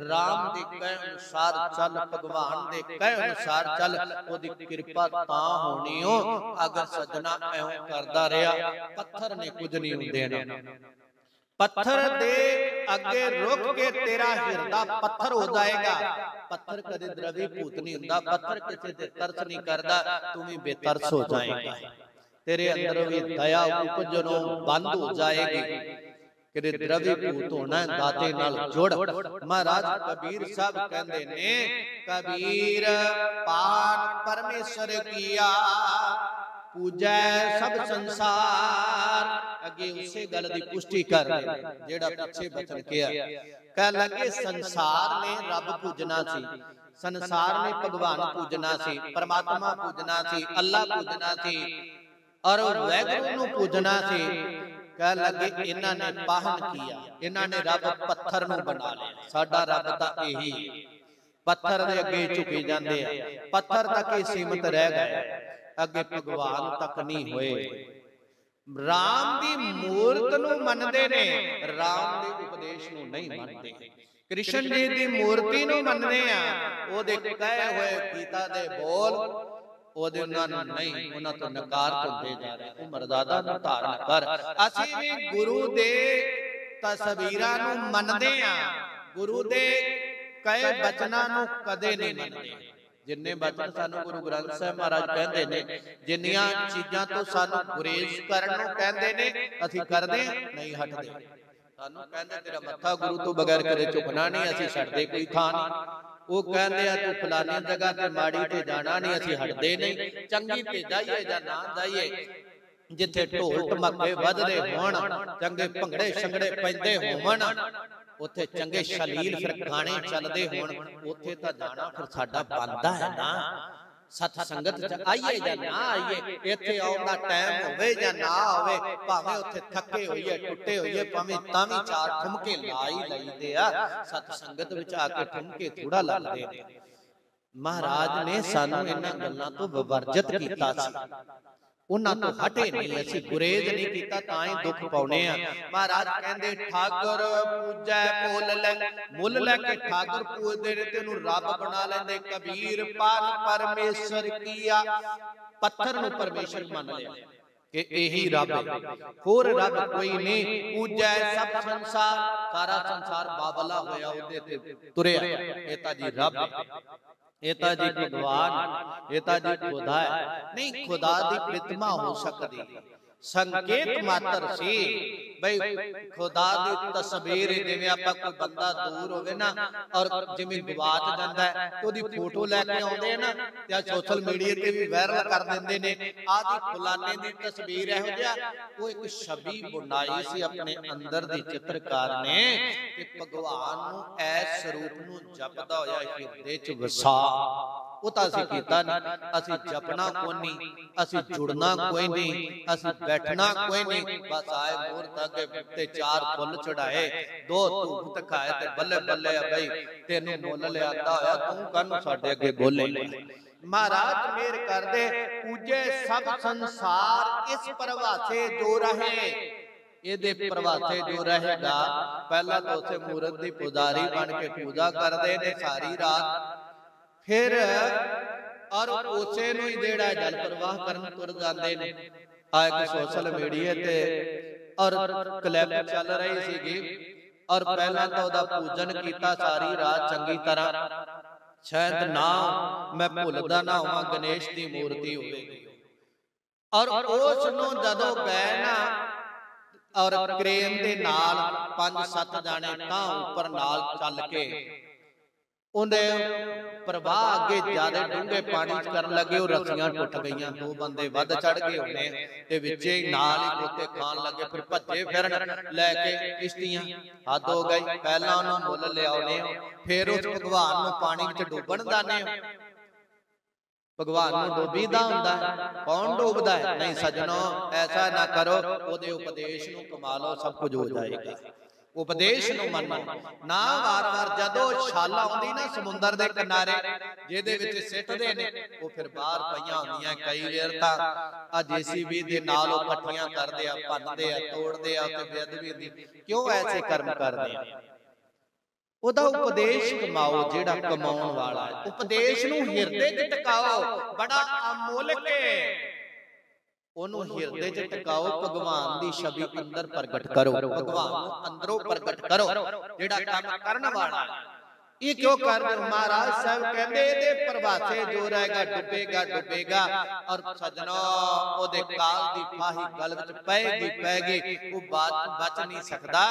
RAM ਦੇ ਕਹਿ ਅਨੁਸਾਰ ਚੱਲ ਭਗਵਾਨ ਦੇ ਕਹਿ ਅਨੁਸਾਰ ਚੱਲ ਉਹਦੀ ਕਿਰਪਾ ਤਾਂ ਹੋਣੀ ਹੋ ਅਗਰ ਸਜਣਾ ਐਉਂ ਕਰਦਾ ਰਿਹਾ ਪੱਥਰ ਨੇ ਕੁਝ ਨਹੀਂ ਹੁੰਦੇ ਨਾ ਪੱਥਰ ਦੇ ਅੱਗੇ ਰੁਕ ਕੇ ਤੇਰਾ ਹਿਰਦਾ ਪੱਥਰ ਹੋ ਜਾਏਗਾ ਪੱਥਰ ਕਦੇ ਦਰਵੀ ਭੂਤ ਨਹੀਂ ਹੁੰਦਾ ਪੱਥਰ ਕਿਸੇ ਤੇ ਤਰਸ ਨਹੀਂ ਕਰਦਾ ਤੂੰ ਵੀ ਬੇਤਰਸ ਹੋ ਜਾਏਗਾ ਤੇਰੇ ਅੰਦਰ ਵੀ ਦਇਆ ਉਪਜਨੋਂ ਬੰਦ ਹੋ ਜਾਏਗੀ ਕਿਤੇ ਦਰਵੀ ਭੂਤ ਹੋਣਾ ਦਾਤੇ ਨਾਲ ਜੁੜ। ਮਹਾਰਾਜ ਕਬੀਰ ਸਾਹਿਬ ਕਹਿੰਦੇ ਨੇ ਕਬੀਰ ਪਾਨ ਪਰਮੇਸ਼ਰ ਕੀਆ ਪੂਜੈ ਸਭ ਸੰਸਾਰ। ਅੱਗੇ ਉਸੇ ਗੱਲ ਦੀ ਪੁਸ਼ਟੀ ਕਰ ਰਹੇ ਜਿਹੜਾ ਪਿੱਛੇ ਬਚਨ ਕਿਹਾ। ਕਹਿ ਲੱਗੇ ਸੰਸਾਰ ਨੇ ਰੱਬ ਪੂਜਣਾ ਸੀ। ਸੰਸਾਰ ਨੇ ਭਗਵਾਨ ਪੂਜਣਾ ਸੀ ਪਰਮਾਤਮਾ ਪੂਜਣਾ ਸੀ ਅੱਲਾ ਪੂਜਣਾ ਸੀ ਔਰ ਵੈਗੁਰੂ ਨੂੰ ਪੂਜਣਾ ਸੀ। ਕਹਿ ਲੱਗੇ, ਇਹਨਾਂ ਨੇ ਪਾਹਨ ਕੀਆ, ਇਹਨਾਂ ਨੇ ਰੱਬ ਪੱਥਰ ਨੂੰ ਬਣਾ ਲਿਆ। ਸਾਡਾ ਰੱਬ ਤਾਂ ਇਹੀ ਪੱਥਰ ਦੇ ਅੱਗੇ ਝੁਕੇ ਜਾਂਦੇ ਆ। ਪੱਥਰ ਤੱਕ ਹੀ ਸੀਮਤ ਰਹਿ ਗਏ। ਅੱਗੇ ਭਗਵਾਨ ਤੱਕ ਨਹੀਂ ਹੋਏ। ਰਾਮ ਦੀ ਮੂਰਤ ਨੂੰ ਮੰਨਦੇ ਨੇ, ਰਾਮ ਦੇ ਉਪਦੇਸ਼ ਨੂੰ ਨਹੀਂ ਮੰਨਦੇ। ਕ੍ਰਿਸ਼ਨ ਜੀ ਦੀ ਮੂਰਤੀ ਨੂੰ ਮੰਨਦੇ ਆ। ਉਹਦੇ ਕਹੇ ਹੋਏ ਗੀਤਾ ਦੇ ਬੋਲ ਉਹਦੇ ਉਹਨਾਂ ਨੂੰ ਨਹੀਂ ਉਹਨਾਂ ਤੋਂ ਨਕਾਰ ਹੁੰਦੇ ਜਾ ਰਹੇ। ਉਹ ਮਰਦਾਦਾ ਨੂੰ ਧਾਰਨ ਕਰ। ਅਸੀਂ ਵੀ ਗੁਰੂ ਦੇ ਤਸਵੀਰਾਂ ਨੂੰ ਮੰਨਦੇ ਆ ਗੁਰੂ ਦੇ ਕਹੇ ਬਚਨਾਂ ਨੂੰ ਕਦੇ ਨਹੀਂ ਮੰਨਦੇ। ਜਿੰਨੇ ਬਚਨ ਸਾਨੂੰ ਗੁਰੂ ਗ੍ਰੰਥ ਸਾਹਿਬ ਮਹਾਰਾਜ ਕਹਿੰਦੇ ਨੇ ਜਿੰਨੀਆਂ ਚੀਜ਼ਾਂ ਤੋਂ ਸਾਨੂੰ ਗੁਰੇਜ਼ ਕਰਨ ਨੂੰ ਕਹਿੰਦੇ ਨੇ ਅਸੀਂ ਕਰਦੇ ਨਹੀਂ ਹਟਦੇ। ਸਾਨੂੰ ਕਹਿੰਦੇ ਤੇਰਾ ਮੱਥਾ ਗੁਰੂ ਤੋਂ ਬਗੈਰ ਕਰੇ ਝੁਕਣਾ ਨਹੀਂ ਅਸੀਂ ਛੱਡਦੇ ਕੋਈ ਥਾਂ ਨਹੀਂ। ਉਹ ਕਹਿੰਦੇ ਆ, ਤੂੰ ਫਲਾਣੀ ਜਗ੍ਹਾ ਤੇ ਮਾੜੀ ਤੇ ਜਾਣਾ ਨਹੀਂ, ਅਸੀਂ ਹਟਦੇ ਨਹੀਂ। ਚੰਗੀ ਤੇ ਜਾਈਏ ਜਾਂ ਨਾ ਜਾਈਏ। ਜਿੱਥੇ ਢੋਲ ਟਮਕੇ ਵੱਜਦੇ ਹੋਣ, ਚੰਗੇ ਭੰਗੜੇ ਛੰਗੜੇ ਪੈਂਦੇ ਹੋਣ ਉੱਥੇ ਚੰਗੇ ਸ਼ਲੀਲ ਫਿਰ ਗਾਣੇ ਚੱਲਦੇ ਹੋਣ। ਉੱਥੇ ਤਾਂ ਜਾਣਾ ਫਿਰ ਸਾਡਾ ਬੰਦਾ ਹੈ ਨਾ। ਸਤ ਸੰਗਤ ਚ ਆਈਏ ਜਾਂ ਨਾ ਆਈਏ ਇੱਥੇ ਆਉਣ ਦਾ ਟਾਈਮ ਹੋਵੇ ਜਾਂ ਨਾ ਹੋਵੇ ਭਾਵੇਂ ਉੱਥੇ ਥੱਕੇ ਹੋਈਏ ਟੁੱਟੇ ਹੋਈਏ ਭਾਵੇਂ ਤਾਂ ਵੀ ਚਾਰ ਠੁਮਕੇ ਲਾਈ ਲਈਦੇ ਆ ਸਤ ਸੰਗਤ ਵਿੱਚ ਆ ਕੇ ਠੁਮਕੇ ਥੋੜਾ ਲਾਉਂਦੇ ਨੇ। ਮਹਾਰਾਜ ਨੇ ਸਾਨੂੰ ਇਹਨਾਂ ਗੱਲਾਂ ਤੋਂ ਵਿਵਰਜਿਤ ਕੀਤਾ ਸੀ। ਉਹਨਾਂ ਤੋਂ ਹਟੇ ਨਹੀਂ ਅਸੀਂ ਗੁਰੇਜ਼ ਨਹੀਂ ਕੀਤਾ ਤਾਂ ਹੀ ਦੁੱਖ ਪਾਉਨੇ ਆ ਮਹਾਰਾਜ ਕਹਿੰਦੇ ਠਾਕਰ ਪੂਜੈ ਮੁੱਲ ਲੈ ਮੁੱਲ ਲੈ ਕੇ ਠਾਕਰ ਪੂਜਦੇ ਨੇ ਤੇ ਉਹਨੂੰ ਰੱਬ ਬਣਾ ਲੈਂਦੇ ਕਬੀਰ ਪਾਨ ਪਰਮੇਸ਼ਰ ਕੀਆ। ਪੱਥਰ ਨੂੰ ਪਰਮੇਸ਼ਰ ਮੰਨ ਲਿਆ ਕਿ ਇਹੀ ਰੱਬ ਹੈ। ਹੋਰ ਰੱਬ ਕੋਈ ਨਹੀਂ। ਪੂਜੈ ਸਭ ਸੰਸਾਰ ਸਾਰਾ ਸੰਸਾਰ ਬਾਬਲਾ ਹੋਇਆ ਉਹਦੇ ਤੇ ਤੁਰਿਆ। ਇਹ ਤਾਂ ਜੀ ਰੱਬ ਹੈ। ਇਹ ਤਾਂ ਜੀ ਭਗਵਾਨ, ਇਹ ਤਾਂ ਜੀ ਖੁਦਾ ਹੈ। ਨਹੀਂ, ਖੁਦਾ ਦੀ ਪ੍ਰਤਿਮਾ ਹੋ ਸਕਦੀ। ਸੰਕੇਤ ਮਾਤਰ ਸੀ। ਬਈ ਖੁਦਾ ਦੀ ਤਸਵੀਰ ਜਿਵੇਂ ਆਪਾਂ ਕੋਈ ਬੰਦਾ ਦੂਰ ਹੋਵੇ ਨਾ ਔਰ ਜਿਵੇਂ ਗਵਾਚ ਜਾਂਦਾ ਹੈ ਉਹਦੀ ਫੋਟੋ ਲੈ ਕੇ ਆਉਂਦੇ ਨਾ ਤੇ ਆ ਸੋਸ਼ਲ ਮੀਡੀਆ ਤੇ ਵੀ ਵਾਇਰਲ ਕਰ ਦਿੰਦੇ ਨੇ। ਆਦੀ ਫੁਲਾਨੇ ਦੀ ਤਸਵੀਰ ਇਹੋ ਜਿਹਾ ਉਹ ਇੱਕ ਛਵੀ ਬਣਾਈ ਸੀ ਆਪਣੇ ਅੰਦਰ ਦੀ ਚਿੱਤਰਕਾਰ ਨੇ ਕਿ ਭਗਵਾਨ ਨੂੰ ਐਸ ਸਰੂਪ ਨੂੰ ਜਪਦਾ ਹੋਇਆ ਹਿਰਦੇ 'ਚ ਵਸਾ। ਉਹ ਤਾਂ ਅਸੀਂ ਕੀਤਾ ਨਹੀਂ। ਅਸੀਂ ਜਪਣਾ ਕੋਈ ਨਹੀਂ, ਅਸੀਂ ਜੁੜਨਾ ਕੋਈ ਨਹੀਂ, ਅਸੀਂ ਬੈਠਣਾ ਕੋਈ ਨਹੀਂ। ਬਸ ਆਏ ਮੂਰਤ ਅੱਗੇ ਤੇ ਚਾਰ ਫੁੱਲ ਚੜਾਏ। ਦੋ ਧੂਪ ਦਿਖਾਏ ਤੇ ਬੱਲੇ ਬੱਲੇ ਬਈ, ਤੈਨੂੰ ਮੁੱਲ ਲਿਆਂਦਾ ਹੋਇਆ, ਤੂੰ ਕੰਨ ਸਾਡੇ ਅੱਗੇ ਬੋਲੇ? ਮਹਾਰਾਜ ਮੇਰ ਕਰਦੇ, ਪੂਜੇ ਸਭ ਸੰਸਾਰ ਇਸ ਪ੍ਰਵਾਸੇ ਜੋ ਰਹੇ। ਇਹਦੇ ਪ੍ਰਵਾਸੇ ਜੋ ਰਹੇਗਾ, ਪਹਿਲਾਂ ਤਾਂ ਉਸੇ ਮੂਰਤ ਦੀ ਪੁਜਾਰੀ ਬਣ ਕੇ ਪੂਜਾ ਕਰਦੇ ਨੇ ਸਾਰੀ ਰਾਤ। ਫਿਰ ਔਰ ਉਸੇ ਨੂੰ ਹੀ ਜਿਹੜਾ ਜਲ ਪ੍ਰਵਾਹ ਕਰਨ ਤੁਰ ਜਾਂਦੇ ਨੇ। ਆ ਇੱਕ ਸੋਸ਼ਲ ਮੀਡੀਆ ਤੇ ਔਰ ਕਲਿੱਪ ਚੱਲ ਰਹੀ ਸੀਗੀ। ਔਰ ਪਹਿਲਾਂ ਤਾਂ ਉਹਦਾ ਪੂਜਨ ਕੀਤਾ ਸਾਰੀ ਰਾਤ ਚੰਗੀ ਤਰ੍ਹਾਂ। ਸ਼ਾਇਦ ਨਾ ਮੈਂ ਭੁੱਲਦਾ ਨਾ ਹੋਵਾਂ ਗਣੇਸ਼ ਦੀ ਮੂਰਤੀ ਹੋਵੇ ਔਰ ਉਸ ਨੂੰ ਜਦੋਂ ਗਏ ਨਾ ਔਰ ਕ੍ਰੇਨ ਦੇ ਨਾਲ ਪੰਜ ਸੱਤ ਜਾਣੇ ਤਾਂ ਉੱਪਰ ਨਾਲ ਚੱਲ ਕੇ ਉਹਦੇ ਪ੍ਰਵਾਹ ਅੱਗੇ ਜ਼ਿਆਦਾ ਡੂੰਘੇ ਪਾਣੀ ਚ ਕਰਨ ਲੱਗੇ ਉਹ ਰਸੀਆਂ ਟੁੱਟ ਗਈਆਂ ਦੋ ਬੰਦੇ ਵੱਧ ਚੜ ਗਏ ਹੋਣੇ ਤੇ ਵਿੱਚੇ ਨਾਲ ਹੀ ਕੋਤੇ ਖਾਣ ਲੱਗੇ ਫਿਰ ਭੱਜੇ ਫਿਰਨ ਲੈ ਕੇ ਕਿਸ਼ਤੀਆਂ ਹੱਦ ਹੋ ਗਈ ਪਹਿਲਾਂ ਉਹਨਾਂ ਮੁੱਲ ਲਿਆਉਨੇ ਫਿਰ ਉਸ ਭਗਵਾਨ ਨੂੰ ਪਾਣੀ ਵਿੱਚ ਡੁੱਬਣ ਦਾਨੇ ਭਗਵਾਨ ਨੂੰ ਡੋਬੀਦਾ ਹੁੰਦਾ ਹੈ ਕੌਣ ਡੋਬਦਾ ਹੈ? ਨਹੀਂ ਸਜਣੋ ਐਸਾ ਨਾ ਕਰੋ ਉਹਦੇ ਉਪਦੇਸ਼ ਨੂੰ ਕਮਾ ਲਓ ਸਭ ਕੁਝ ਹੋ ਜਾਏਗਾ। ਉਪਦੇਸ਼ ਨੂੰ ਮੰਨੋ। ਨਾ ਵਾਰ-ਵਾਰ ਜਦੋਂ ਛਾਲ ਆਉਂਦੀ ਨਾ ਸਮੁੰਦਰ ਦੇ ਕਿਨਾਰੇ, ਜਿਹਦੇ ਵਿੱਚ ਸਿੱਟਦੇ ਨੇ, ਉਹ ਫਿਰ ਬਾਹਰ ਪਈਆਂ ਹੁੰਦੀਆਂ ਕਈ ਵਾਰ ਤਾਂ। ਆ ਜੀਸੀਬੀ ਦੇ ਨਾਲ ਉਹ ਇਕੱਠੀਆਂ ਕਰਦੇ ਆ, ਭੰਨਦੇ ਆ, ਤੋੜਦੇ ਆ ਤੇ ਬੇਅਦਬੀ ਦੀ ਕਿਉਂ ਐਸੇ ਕਰਮ ਕਰਦੇ ਆ? ਉਹਦਾ ਉਪਦੇਸ਼ ਕਮਾਓ, ਜਿਹੜਾ ਕਮਾਉਣ ਵਾਲਾ ਹੈ। ਉਪਦੇਸ਼ ਨੂੰ ਹਿਰਦੇ 'ਚ ਟਿਕਾਓ। ਬੜਾ ਅਮੋਲਕ ਹੈ ਉਹਨੂੰ ਹਿਰਦੇ 'ਚ ਟਿਕਾਓ ਭਗਵਾਨ ਦੀ ਛਵੀ ਅੰਦਰ ਪ੍ਰਗਟ ਕਰੋ ਭਗਵਾਨ ਨੂੰ ਅੰਦਰੋਂ ਪ੍ਰਗਟ ਕਰੋ। ਜਿਹੜਾ ਕੰਮ ਕਰਨ ਵਾਲਾ। ਇਹ ਕਿਉਂ ਕਰ ਰਹੇ ਮਹਾਰਾਜ ਸਾਹਿਬ ਕਹਿੰਦੇ ਇਹਦੇ ਪ੍ਰਵਾਸੇ ਜੋ ਰਹੇਗਾ ਡੁੱਬੇਗਾ ਡੁੱਬੇਗਾ ਔਰ ਸਜਣਾ ਉਹਦੇ ਕਾਲ ਦੀ ਫਾਹੀ ਗਲ ਵਿੱਚ ਪੈਗੀ ਪੈਗੀ ਉਹ ਬਾਤ ਬਚ ਨਹੀਂ ਸਕਦਾ।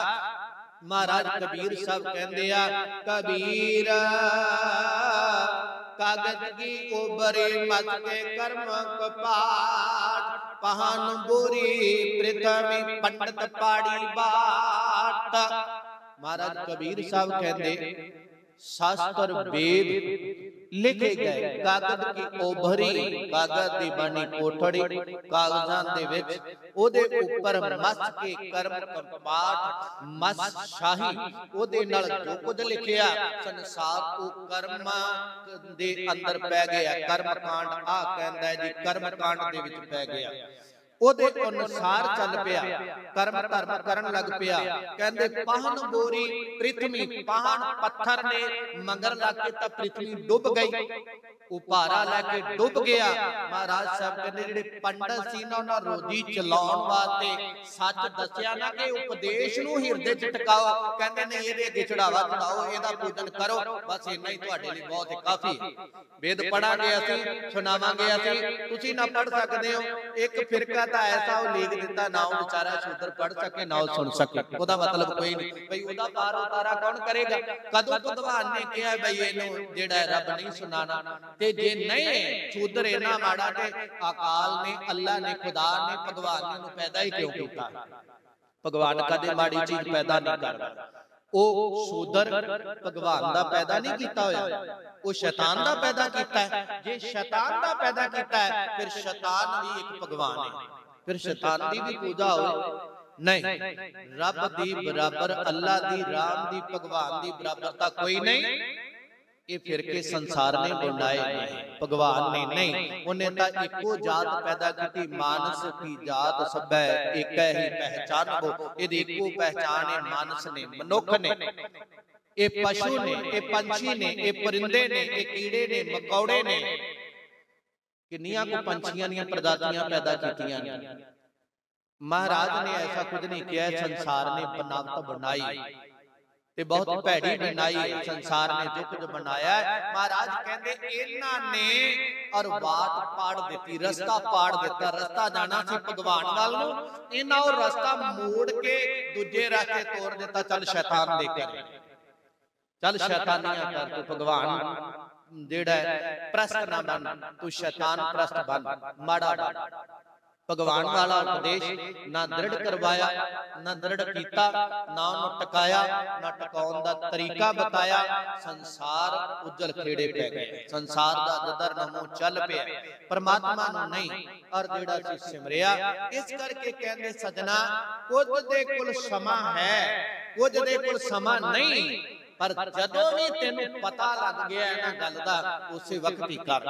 ਮਹਾਰਾਜ ਕਬੀਰ ਸਾਹਿਬ ਕਹਿੰਦੇ ਆ ਕਬੀਰ ਕਾਗਜ਼ ਕੀ ਉਬਰੇ ਮਤ ਕੇ ਕਰਮ ਕਪਾਟ ਪਹਨ ਬੋਰੀ ਪ੍ਰਥਮੀ ਪੰਡਤ ਪਾੜੀ ਬਾਤ ਮਹਾਰਾਜ ਕਬੀਰ ਸਾਹਿਬ ਕਹਿੰਦੇ ਸ਼ਾਸਤਰ ਵੇਦ ਲਿਖੇ ਗਏ। ਕਾਗਜ਼ ਕੀ ਉਭਰੀ ਕਾਗਜ਼ ਦੀ ਬਣੀ ਕੋਠੜੀ ਕਾਗਜ਼ਾਂ ਦੇ ਵਿੱਚ ਉਹਦੇ ਉੱਪਰ ਮਸ ਕੇ ਕਰਮ ਕੰਪਾਟ ਮਸ ਸ਼ਾਹੀ ਉਹਦੇ ਨਾਲ ਜੋ ਕੁਝ ਲਿਖਿਆ ਸੰਸਾਰ ਉਹ ਕਰਮ ਦੇ ਅੰਦਰ ਪੈ ਗਿਆ ਕਰਮ ਕਾਂਡ ਆ ਕਹਿੰਦਾ ਜੀ ਕਰਮ ਕਾਂਡ ਦੇ ਵਿੱਚ ਪੈ ਗਿਆ। ਉਹਦੇ ਅਨੁਸਾਰ ਚੱਲ ਪਿਆ। ਕਰਮ ਧਰਮ ਕਰਨ ਲੱਗ ਪਿਆ। ਕਹਿੰਦੇ ਪਾਹਨ ਬੋਰੀ ਪ੍ਰਿਥਵੀ ਪਾਹਨ ਪੱਥਰ ਨੇ ਮੰਗਰ ਲਾ ਕੇ ਤਾਂ ਪ੍ਰਿਥਵੀ ਡੁੱਬ ਗਈ। ਉਹ ਭਾਰਾ ਲੈ ਕੇ ਡੁੱਬ ਗਿਆ। ਮਹਾਰਾਜ ਸਾਹਿਬ ਕਹਿੰਦੇ ਜਿਹੜੇ ਪੰਡਤ ਸੀ ਨਾ ਉਹਨਾਂ ਰੋਜੀ ਚਲਾਉਣ ਵਾਸਤੇ ਸੱਚ ਦੱਸਿਆ ਨਾ ਕਿ ਉਪਦੇਸ਼ ਨੂੰ ਹਿਰਦੇ 'ਚ ਟਿਕਾਓ। ਕਹਿੰਦੇ ਨੇ ਇਹਦੇ ਅੱਗੇ ਚੜਾਵਾ ਚੜਾਓ ਇਹਦਾ ਪੂਜਨ ਕਰੋ। ਬਸ ਇੰਨਾ ਹੀ ਤੁਹਾਡੇ ਲਈ ਬਹੁਤ ਕਾਫੀ। ਵੇਦ ਪੜਾਂਗੇ ਅਸੀਂ ਸੁਣਾਵਾਂਗੇ ਅਸੀਂ ਤੁਸੀਂ ਨਾ ਪੜ ਸਕਦੇ ਹੋ ਇੱਕ ਫਿਰਕਾ ਤਾਂ ਐਸਾ ਉਹ ਲੀਕ ਦਿੱਤਾ, ਨਾ ਉਹ ਵਿਚਾਰਾ ਸ਼ੂਦਰ ਪੜ ਸਕੇ, ਨਾ ਉਹ ਸੁਣ ਸਕੇ। ਉਹਦਾ ਮਤਲਬ ਕੋਈ ਨਹੀਂ। ਭਈ ਉਹਦਾ ਪਾਰ ਉਤਾਰਾ ਕੌਣ ਕਰੇਗਾ? ਕਦੋਂ ਭਗਵਾਨ ਨੇ ਕਿਹਾ ਭਈ ਇਹਨੂੰ ਜਿਹੜਾ ਰੱਬ ਨਹੀਂ ਸੁਣਾਣਾ ਤੇ ਜੇ ਨਹੀਂ, ਸ਼ੂਦਰ ਇਹਨਾਂ ਮਾੜਾ ਤੇ ਅਕਾਲ ਨੇ, ਅੱਲਾ ਨੇ, ਖੁਦਾ ਨੇ, ਭਗਵਾਨ ਨੇ ਉਹਨੂੰ ਪੈਦਾ ਹੀ ਕਿਉਂ ਕੀਤਾ? ਭਗਵਾਨ ਕਦੇ ਮਾੜੀ ਚੀਜ਼ ਪੈਦਾ ਨਹੀਂ ਕਰਦਾ। ਉਹ ਸ਼ੂਦਰ ਭਗਵਾਨ ਦਾ ਪੈਦਾ ਨਹੀਂ ਕੀਤਾ ਹੋਇਆ। ਉਹ ਸ਼ੈਤਾਨ ਦਾ ਪੈਦਾ ਕੀਤਾ ਹੈ। ਜੇ ਸ਼ੈਤਾਨ ਦਾ ਪੈਦਾ ਕੀਤਾ ਹੈ, ਫਿਰ ਸ਼ੈਤਾਨ ਵੀ ਇੱਕ ਭਗਵਾਨ ਹੈ। ਫਿਰ ਸ਼ੈਤਾਨ ਦੀ ਵੀ ਪੂਜਾ ਹੋਵੇ ਨਹੀਂ ਰੱਬ ਦੀ ਬਰਾਬਰ ਅੱਲਾ ਦੀ ਰਾਮ ਦੀ ਭਗਵਾਨ ਦੀ ਬਰਾਬਰਤਾ ਕੋਈ ਨਹੀਂ ਇਹ ਫਿਰਕੇ ਸੰਸਾਰ ਨੇ ਬਣਾਏ ਨਹੀਂ ਭਗਵਾਨ ਨੇ ਨਹੀਂ ਉਹਨੇ ਤਾਂ ਇੱਕੋ ਜਾਤ ਪੈਦਾ ਕੀਤੀ ਮਾਨਸ ਕੀ ਜਾਤ ਸਭੈ ਏਕੈ ਹੀ ਪਹਿਚਾਨਬੋ ਇਹਦੀ ਇੱਕੋ ਪਹਿਚਾਨ ਹੈ ਮਾਨਸ ਨੇ ਮਨੁੱਖ ਨੇ ਇਹ ਪਸ਼ੂ ਨੇ ਇਹ ਪੰਛੀ ਨੇ ਇਹ ਪਰਿੰਦੇ ਨੇ ਇਹ ਕੀੜੇ ਨੇ ਮਕੌੜੇ ਨੇ ਕਿੰਨੀਆਂ ਕੋ ਪੰਛੀਆਂ ਦੀਆਂ ਪ੍ਰਜਾਤੀਆਂ ਪੈਦਾ ਕੀਤੀਆਂ। ਨੇ ਮਹਾਰਾਜ ਨੇ ਐਸਾ ਕੁਝ ਨਹੀਂ ਕਿਹਾ ਸੰਸਾਰ ਨੇ ਬਨਾਵਟ ਬਣਾਈ। ਤੇ ਬਹੁਤ ਭੈੜੀ ਬਣਾਈ। ਸੰਸਾਰ ਨੇ ਜੋ ਕੁਝ ਬਣਾਇਆ ਮਹਾਰਾਜ ਕਹਿੰਦੇ ਇਹਨਾਂ ਨੇ ਔਰ ਬਾਤ ਪਾੜ ਦਿੱਤੀ ਰਸਤਾ ਪਾੜ ਦਿੱਤਾ। ਰਸਤਾ ਜਾਣਾ ਸੀ ਭਗਵਾਨ ਵੱਲ ਨੂੰ। ਇਹਨਾਂ ਉਹ ਰਸਤਾ ਮੋੜ ਕੇ ਦੂਜੇ ਰਸਤੇ ਤੋਰ ਦਿੱਤਾ। ਚੱਲ ਸ਼ੈਤਾਨ ਦੇ ਕੇ ਚੱਲ ਸ਼ੈਤਾਨੀਆਂ ਕਰ ਤੂੰ ਭਗਵਾਨ ਜਿਹੜਾ ਪ੍ਰਸਤ ਨਾ ਬਣ ਤੂੰ ਸ਼ੈਤਾਨ ਪ੍ਰਸਤ ਬਣ, ਮਾੜਾ ਬਣ। ਭਗਵਾਨ ਵਾਲਾ ਉਪਦੇਸ਼ ਨਾ ਦ੍ਰਿੜ ਕਰਵਾਇਆ, ਨਾ ਦ੍ਰਿੜ ਕੀਤਾ, ਨਾ ਉਹਨੂੰ ਟਿਕਾਇਆ, ਨਾ ਟਿਕਾਉਣ ਦਾ ਤਰੀਕਾ ਬਤਾਇਆ, ਸੰਸਾਰ ਉਜਲ ਖੇੜੇ ਪੈ ਗਏ। ਸੰਸਾਰ ਦਾ ਜਦਰ ਨਮੋ ਚੱਲ ਪਿਆ। ਪਰਮਾਤਮਾ ਨੂੰ ਨਹੀਂ ਔਰ ਜਿਹੜਾ ਸੀ ਸਿਮਰਿਆ, ਇਸ ਕਰਕੇ ਕਹਿੰਦੇ ਸਜਣਾ, ਕੁਝ ਦੇ ਕੋਲ ਸਮਾਂ ਹੈ, ਕੁਝ ਦੇ ਕੋਲ ਸਮਾਂ ਨਹੀਂ ਪਰ ਜਦੋਂ ਵੀ ਤੈਨੂੰ ਪਤਾ ਲੱਗ ਗਿਆ ਇਹਨਾਂ ਗੱਲ ਦਾ, ਉਸੇ ਵਕਤ ਹੀ ਕਰ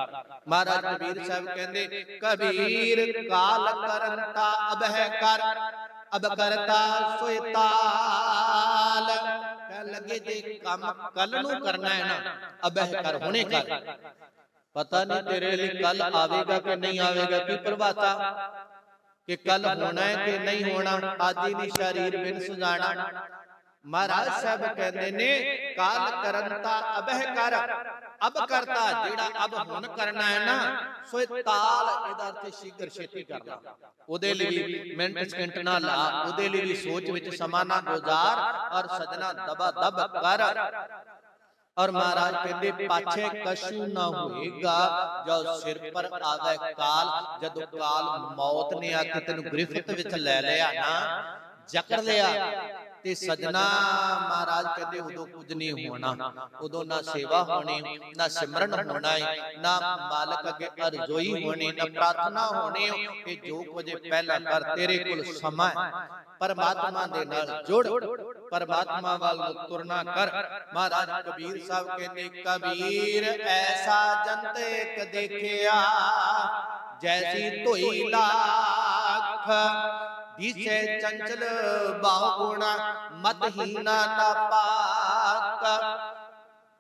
ਮਹਾਰਾਜ ਕਬੀਰ ਸਾਹਿਬ ਕਹਿੰਦੇ, ਕਬੀਰ, ਕਾਲ ਕਰਨਤਾ ਅਬ ਕਰ, ਅਬ ਕਰਤਾ ਸੋਇ ਤਾਲ। ਕਹਿ ਲੱਗੇ, ਜੇ ਕੰਮ ਕੱਲ ਨੂੰ ਕਰਨਾ ਹੈ ਨਾ ਅਬ ਕਰ, ਹੁਣੇ ਕਰ। ਪਤਾ ਨਹੀਂ ਤੇਰੇ ਲਈ ਕੱਲ ਆਵੇਗਾ ਕਿ ਨਹੀਂ ਆਵੇਗਾ, ਕੀ ਪ੍ਰਭਾਤਾ ਕਿ ਕੱਲ ਹੋਣਾ ਹੈ ਕਿ ਨਹੀਂ ਹੋਣਾ? ਅੱਜ ਹੀ ਨਹੀਂ ਸ਼ਰੀਰ ਬਿਨ ਸੁਜਾਣਾ। ਮਹਾਰਾਜ ਸਾਹਿਬ ਕਹਿੰਦੇ ਨੇ ਕਾਲ ਕਰਨਤਾ ਅਬਹਿ ਕਰ ਅਬ ਕਰਤਾ ਜਿਹੜਾ ਅਬ ਹੁਣ ਕਰਨਾ ਹੈ ਨਾ ਸੋ ਤਾਲ ਇਹਦਾ ਅਰਥ ਸ਼ੀਘਰ ਛੇਤੀ ਕਰਨਾ ਉਹਦੇ ਲਈ ਮਿੰਟ ਸਕਿੰਟ ਨਾ ਲਾ ਉਹਦੇ ਲਈ ਵੀ ਸੋਚ ਵਿੱਚ ਸਮਾਂ ਨਾ ਗੁਜ਼ਾਰ ਔਰ ਸਜਣਾ ਦਬਾ ਦਬ ਕਰ। ਔਰ ਮਹਾਰਾਜ ਕਹਿੰਦੇ ਪਾਛੇ ਕਸ਼ੂ ਨਾ ਹੋਏਗਾ ਜਦ ਸਿਰ ਪਰ ਆਵੇ ਕਾਲ ਜਦੋਂ ਕਾਲ ਮੌਤ ਨੇ ਆ ਕੇ ਤੈਨੂੰ ਗ੍ਰਿਫਤ ਵਿੱਚ ਲੈ ਲਿਆ ਨਾ ਜਕੜ ਲਿਆ ਤੇ ਸਜਣਾ ਮਹਾਰਾਜ ਕਹਿੰਦੇ ਉਦੋਂ ਕੁਝ ਨਹੀਂ ਹੋਣਾ, ਉਦੋਂ ਨਾ ਸੇਵਾ ਹੋਣੀ, ਨਾ ਸਿਮਰਨ ਹੋਣਾ ਨਾ ਮਾਲਕ ਅੱਗੇ ਅਰਜ਼ੋਈ ਹੋਣੀ, ਨਾ ਪ੍ਰਾਰਥਨਾ ਹੋਣੀ ਕਿ ਜੋ ਕੁਝ ਪਹਿਲਾਂ ਕਰ ਤੇਰੇ ਕੋਲ ਸਮਾਂ ਹੈ ਪਰਮਾਤਮਾ ਦੇ ਨਾਲ ਜੁੜ, ਪਰਮਾਤਮਾ ਵੱਲ ਤੁਰਨਾ ਕਰ। ਮਹਾਰਾਜ ਕਬੀਰ ਸਾਹਿਬ ਕਹਿੰਦੇ, ਕਬੀਰ, ਐਸਾ ਜੰਤ ਇੱਕ ਦੇਖਿਆ, ਜੈਸੀ ਧੋਈ ਲੱਖ ਦਿਸੇ ਚੰਚਲ ਬਾਹੁਣਾ ਮਤਹੀਨਾ ਨਾ ਪਾਕ।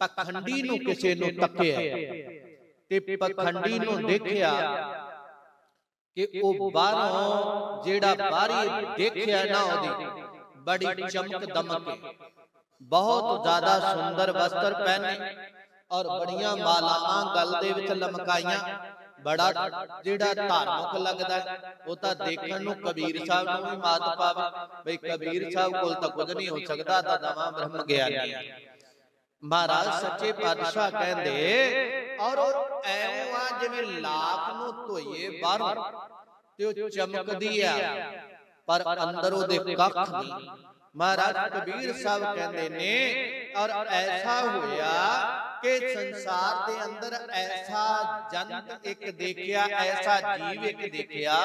ਪਖੰਡੀ ਨੂੰ ਕਿਸੇ ਨੂੰ ਤੱਕਿਆ ਤੇ ਪਖੰਡੀ ਨੂੰ ਦੇਖਿਆ ਕਿ ਉਹ ਬਾਹਰੋਂ ਜਿਹੜਾ ਬਾਹਰੀ ਦੇਖਿਆ ਨਾ ਉਹਦੀ, ਬੜੀ ਚਮਕ ਦਮਕ ਬਹੁਤ ਜ਼ਿਆਦਾ ਸੁੰਦਰ ਵਸਤਰ ਪਹਿਨੇ ਔਰ ਬੜੀਆਂ ਮਾਲਾਵਾਂ ਗਲ ਦੇ ਵਿੱਚ ਲਮਕਾਈਆਂ। ਬੜਾ ਜਿਹੜਾ ਧਾਰਮਿਕ ਲੱਗਦਾ ਉਹ ਤਾਂ ਦੇਖਣ ਨੂੰ ਕਬੀਰ ਸਾਹਿਬ ਨੂੰ ਵੀ ਮਾਤ ਪਾਵੇ। ਬਈ ਕਬੀਰ ਸਾਹਿਬ ਕੋਲ ਤਾਂ ਕੁਝ ਨਹੀਂ ਹੋ ਸਕਦਾ, ਤਾਂ ਨਵਾਂ ਬ੍ਰਹਮ ਗਿਆਨੀ ਮਹਾਰਾਜ ਸੱਚੇ ਪਾਤਸ਼ਾਹ ਕਹਿੰਦੇ, ਔਰ ਐਵੇਂ ਆ ਜਿਵੇਂ ਲਾਖ ਨੂੰ ਧੋਈਏ ਬਾਹਰ, ਤੇ ਉਹ ਚਮਕਦੀ ਆ, ਪਰ ਅੰਦਰ ਉਹਦੇ ਕੱਖ ਨਹੀਂ। ਮਹਾਰਾਜ ਕਬੀਰ ਸਾਹਿਬ ਕਹਿੰਦੇ ਨੇ, ਔਰ ਐਸਾ ਹੋਇਆ ਕਿ ਸੰਸਾਰ ਦੇ ਅੰਦਰ ਐਸਾ ਜੰਤ ਇੱਕ ਦੇਖਿਆ, ਐਸਾ ਜੀਵ ਇੱਕ ਦੇਖਿਆ,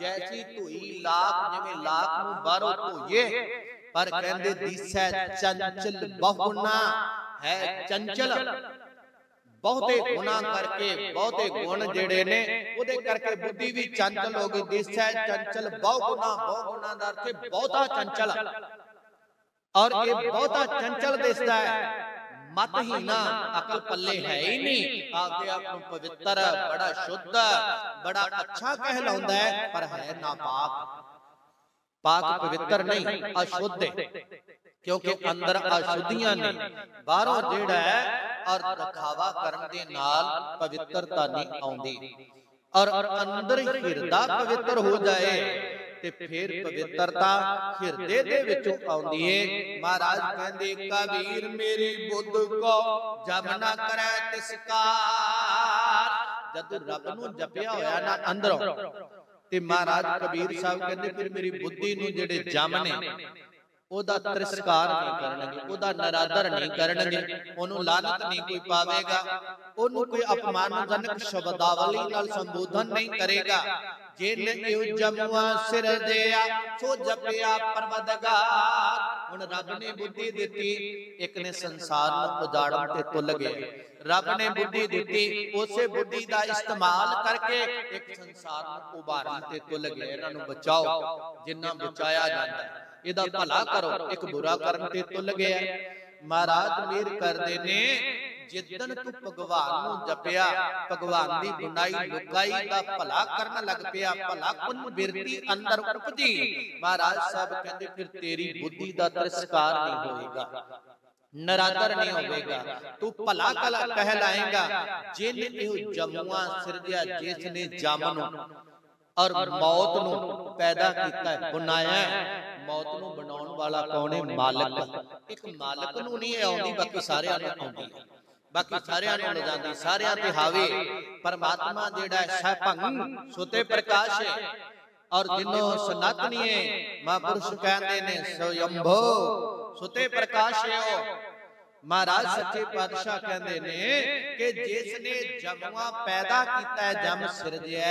ਜੈਸੀ ਧੂਈ ਲਾਖ ਜਿਵੇਂ ਲਾਖ ਨੂੰ ਬਾਹਰੋਂ ਧੋਈਏ, ਪਰ ਕਹਿੰਦੇ ਦਿਸੈ ਚੰਚਲ ਬਹੁਨਾ, ਹੈ ਚੰਚਲ। ਬਹੁਤੇ ਗੁਨਾਹ ਕਰਕੇ, ਬਹੁਤੇ ਗੁਣ ਜਿਹੜੇ ਨੇ, ਉਹਦੇ ਕਰਕੇ ਬੁੱਧੀ ਵੀ ਚੰਚਲ ਹੋ ਗਈ, ਦਿਸੈ ਚੰਚਲ ਬਹੁ ਗੁਨਾ ਬਹੁ ਗੁਨਾ ਦਾ ਅਰਥ ਹੈ ਬਹੁਤਾ ਚੰਚਲ। ਔਰ ਇਹ ਬਹੁਤਾ ਚੰਚਲ ਦਿਸਦਾ ਹੈ। ਮਤਹੀਨਾ ਅਕਲ ਪੱਲੇ ਹੈ ਹੀ ਨਹੀਂ। ਆਪਦੇ ਆਪ ਨੂੰ ਪਵਿੱਤਰ ਬੜਾ ਸ਼ੁੱਧ ਬੜਾ ਅੱਛਾ ਕਹਿਲਾਉਂਦਾ ਹੈ ਪਰ ਹੈ ਨਾਪਾਕ। ਪਾਕ ਪਵਿੱਤਰ ਨਹੀਂ ਅਸ਼ੁੱਧ ਹੈ। ਕਿਉਂਕਿ ਅੰਦਰ ਅਸ਼ੁੱਧੀਆਂ ਨੇ। ਬਾਹਰੋਂ ਜਿਹੜਾ ਹੈ ਔਰ ਦਿਖਾਵਾ ਕਰਨ ਦੇ ਨਾਲ ਪਵਿੱਤਰਤਾ ਨਹੀਂ ਆਉਂਦੀ। ਔਰ ਅੰਦਰ ਹਿਰਦਾ ਪਵਿੱਤਰ ਹੋ ਜਾਏ ਤੇ ਫਿਰ ਪਵਿੱਤਰਤਾ ਹਿਰਦੇ ਦੇ ਵਿੱਚੋਂ ਆਉਂਦੀ ਏ। ਮਹਾਰਾਜ ਕਹਿੰਦੇ ਕਬੀਰ ਮੇਰੀ ਬੁੱਧ ਕੋ ਜਬ ਨਾ ਕਰੈ ਤਿਸਕਾਰ। ਜਦ ਰੱਬ ਨੂੰ ਜਪਿਆ ਹੋਇਆ ਨਾ ਅੰਦਰੋਂ। ਤੇ ਮਹਾਰਾਜ ਕਬੀਰ ਸਾਹਿਬ ਕਹਿੰਦੇ ਫਿਰ ਮੇਰੀ ਬੁੱਧੀ ਨੂੰ ਜਿਹੜੇ ਜਮ ਨੇ ਉਹਦਾ ਤਿਰਸਕਾਰ ਨਹੀਂ ਕਰਨਗੇ ਉਹਦਾ ਨਰਾਦਰ ਨਹੀਂ ਕਰਨਗੇ ਉਹਨੂੰ ਲਾਨਤ ਨਹੀਂ ਕੋਈ ਪਾਵੇਗਾ ਉਹਨੂੰ ਕੋਈ ਅਪਮਾਨਜਨਕ ਸ਼ਬਦਾਵਲੀ ਨਾਲ ਸੰਬੋਧਨ ਨਹੀਂ ਕਰੇਗਾ ਜਿਨ ਇਹ ਜਮਵਾ ਸਿਰ ਦਿਆ ਸੋ ਜਪਿਆ ਪਰਵਦਗਾਰ। ਹੁਣ ਰੱਬ ਨੇ ਬੁੱਧੀ ਦਿੱਤੀ ਇੱਕ ਨੇ ਸੰਸਾਰ ਨੂੰ ਉਜਾੜਨ ਤੇ ਤੁੱਲ ਗਿਆ ਰੱਬ ਨੇ ਬੁੱਧੀ ਦਿੱਤੀ ਉਸੇ ਬੁੱਧੀ ਦਾ ਇਸਤੇਮਾਲ ਕਰਕੇ ਇੱਕ ਸੰਸਾਰ ਨੂੰ ਉਭਾਰਨ ਤੇ ਤੁੱਲ ਗਿਆ ਇਹਨਾਂ ਨੂੰ ਬਚਾਓ ਜਿੰਨਾ ਬਚਾਇਆ ਜਾਂਦਾ ਇਹਦਾ ਭਲਾ ਕਰੋ ਇੱਕ ਬੁਰਾ ਕਰਨ ਤੇ ਤੁੱਲ ਗਿਆ। ਮਹਾਰਾਜ ਮੇਰ ਕਰਦੇ ਨੇ ਜਿੱਦਣ ਤੂੰ ਭਗਵਾਨ ਨੂੰ ਜਪਿਆ ਭਗਵਾਨ ਦੀ ਗੁਨਾਈ ਲੁਕਾਈ ਦਾ ਭਲਾ ਕਰਨ ਲੱਗ ਪਿਆ ਭਲਾ ਕੁਨ ਬਿਰਤੀ ਅੰਦਰ ਉਪਜੀ ਮਹਾਰਾਜ ਸਾਹਿਬ ਕਹਿੰਦੇ ਫਿਰ ਤੇਰੀ ਬੁੱਧੀ ਦਾ ਤਿਰਸਕਾਰ ਨਹੀਂ ਹੋਏਗਾ। ਨਰਾਦਰ ਨਹੀਂ ਹੋਵੇਗਾ। ਤੂੰ ਭਲਾ ਕਲਾ ਕਹਿ ਲਾਏਗਾ ਜਿਨ ਇਹ ਜਮੂਆ ਸਿਰਜਿਆ ਜਿਸ ਨੇ ਜਮ ਨੂੰ ਔਰ ਮੌਤ ਨੂੰ ਪੈਦਾ ਕੀਤਾ ਹੈ। ਬਣਾਇਆ ਹੈ। ਮੌਤ ਨੂੰ ਬਣਾਉਣ ਵਾਲਾ ਕੌਣ ਹੈ? ਮਾਲਕ। ਇੱਕ ਮਾਲਕ ਨੂੰ ਨਹੀਂ ਆਉਂਦੀ ਬਾਕੀ ਸਾਰਿਆਂ ਨੂੰ ਆਉਂਦੀ। ਹੈ ਬਾਕੀ ਸਾਰਿਆਂ ਨੂੰ ਲਿਜਾਂਦੀ ਸਾਰਿਆਂ ਤੇ ਹਾਵੇ। ਪਰਮਾਤਮਾ ਜਿਹੜਾ ਹੈ ਸਹਿਭੰਗ ਸੁਤੇ ਪ੍ਰਕਾਸ਼ ਹੈ। ਔਰ ਜਿਨੋ ਸਨਾਤਨੀਏ ਮਹਾਪੁਰਸ਼ ਕਹਿੰਦੇ ਨੇ ਸਯੰਭੋ। ਸੁਤੇ ਪ੍ਰਕਾਸ਼ ਹੈ ਉਹ। ਮਹਾਰਾਜ, ਸੱਚੇ ਪਾਤਸ਼ਾਹ ਕਹਿੰਦੇ ਨੇ ਕਿ ਜਿਸ ਨੇ ਜਮਵਾ ਪੈਦਾ ਕੀਤਾ ਜਮ ਸਿਰਜਿਆ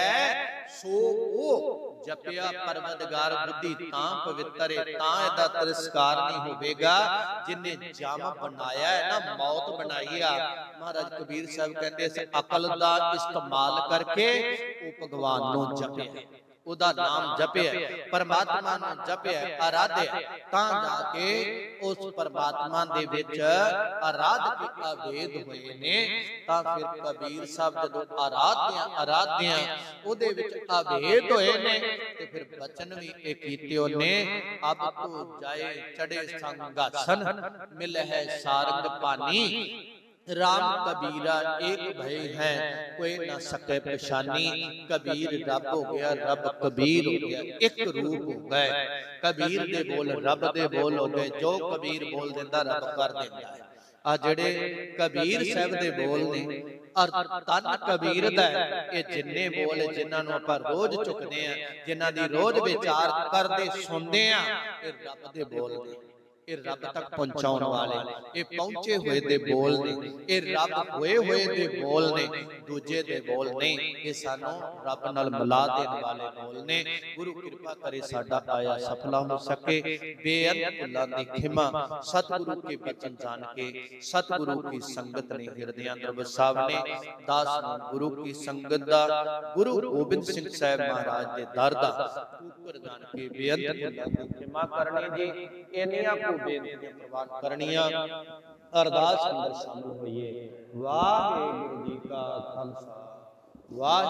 ਸੋ ਉਹ ਜਪਿਆ ਪਰਵਦਗਾਰ ਬੁੱਧੀ ਤਾਂ ਪਵਿੱਤਰ ਹੈ, ਤਾਂ ਇਹਦਾ ਤਿਰਸਕਾਰ ਨਹੀਂ ਹੋਵੇਗਾ। ਜਿਨੇ ਜਮ ਬਣਾਇਆ ਹੈ ਨਾ ਮੌਤ ਬਣਾਈ ਆ। ਮਹਾਰਾਜ ਕਬੀਰ ਸਾਹਿਬ ਕਹਿੰਦੇ ਇਸ ਅਕਲ ਦਾ ਇਸਤੇਮਾਲ ਕਰਕੇ ਉਹ ਭਗਵਾਨ ਨੂੰ ਜਪਿਆ। ਉਹਦਾ ਨਾਮ ਜਪਿਆ, ਪਰਮਾਤਮਾ ਨੂੰ ਜਪਿਆ, ਆਰਾਧਿਆ, ਤਾਂ ਜਾ ਕੇ ਉਸ ਪਰਮਾਤਮਾ ਦੇ ਵਿੱਚ ਆਰਾਧ ਅਵੇਦ ਹੋਏ ਨੇ। ਤਾਂ ਫਿਰ ਕਬੀਰ ਸਾਹਿਬ ਜਦੋਂ ਆਰਾਧਿਆ ਆਰਾਧਿਆ, ਉਹਦੇ ਵਿੱਚ ਅਵੇਦ ਹੋਏ ਨੇ ਤੇ ਫਿਰ ਬਚਨ ਵੀ ਇਹ ਕੀਤੇ ਉਹਨੇ, ਅਬ ਤੋ ਜਾਏ ਚੜੇ ਸੰਗਾਸਨ ਮਿਲ ਹੈ ਸਾਰੰਗ ਪਾਨੀ। राम कबीरा एक भय है कोई न सके पशानी कबीर रब हो गया रब कबीर हो गया एक रूप हो गए कबीर दे बोल रब दे बोल हो गए जो कबीर बोल देंदा रब कर देंदा है ਆ ਜਿਹੜੇ ਕਬੀਰ ਸਾਹਿਬ ਦੇ ਬੋਲ ਨੇ ਔਰ ਤਨ ਕਬੀਰ ਦਾ ਇਹ ਜਿੰਨੇ ਬੋਲ ਜਿਨ੍ਹਾਂ ਨੂੰ ਆਪਾਂ ਰੋਜ਼ ਚੁੱਕਦੇ ਆ ਜਿਨ੍ਹਾਂ ਦੀ ਰੋਜ਼ ਵਿਚਾਰ ਕਰਦੇ ਸੁਣਦੇ ਆ ਇਹ ਰੱਬ ਦੇ ਬੋਲ ਨੇ ਇਹ ਰੱਬ ਤੱਕ ਪਹੁੰਚਾਉਣ ਵਾਲੇ ਇਹ ਪਹੁੰਚੇ ਹੋਏ ਦੇ ਬੋਲ ਨੇ। ਇਹ ਰੱਬ ਹੋਏ ਹੋਏ ਦੇ ਬੋਲ ਨੇ। ਦੂਜੇ ਦੇ ਬੋਲ ਨਹੀਂ ਇਹ ਸਾਨੂੰ ਰੱਬ ਨਾਲ ਮਿਲਾ ਦੇਣ ਵਾਲੇ ਬੋਲ ਨੇ। ਗੁਰੂ ਕਿਰਪਾ ਕਰੇ ਸਾਡਾ ਆਇਆ ਸਫਲਾ ਹੋ ਸਕੇ। ਬੇਅੰਤ ਭੁੱਲਾਂ ਦੀ ਖਿਮਾ ਸਤਿਗੁਰੂ ਕੇ ਬਚਨ ਜਾਣ ਕੇ ਸਤਿਗੁਰੂ ਕੀ ਸੰਗਤ ਨੇ ਹਿਰਦਿਆਂ ਅੰਦਰ ਵਸਾਵਨੇ। ਦਾਸ ਨੂੰ ਗੁਰੂ ਕੀ ਸੰਗਤ ਦਾ ਗੁਰੂ ਗੋਬਿੰਦ ਸਿੰਘ ਸਾਹਿਬ ਮਹਾਰਾਜ ਦੇ ਦਰ ਦਾ ਉੱਪਰ ਜਾਣ ਕੇ ਬੇਅੰਤ ਭੁੱਲਾਂ ਦੀ ਖਿਮਾ ਕਰਨੀ ਜੀ ਇੰਨੀਆਂ ਕੋ ਬੇਨਤੀਆਂ ਪ੍ਰਵਾਨ ਕਰਨੀਆਂ। ਅਰਦਾਸ ਅੰਦਰ ਸ਼ਾਮਲ ਹੋਈਏ। ਵਾਹਿਗੁਰੂ ਜੀ ਕਾ ਖਾਲਸਾ। ਵਾਹਿ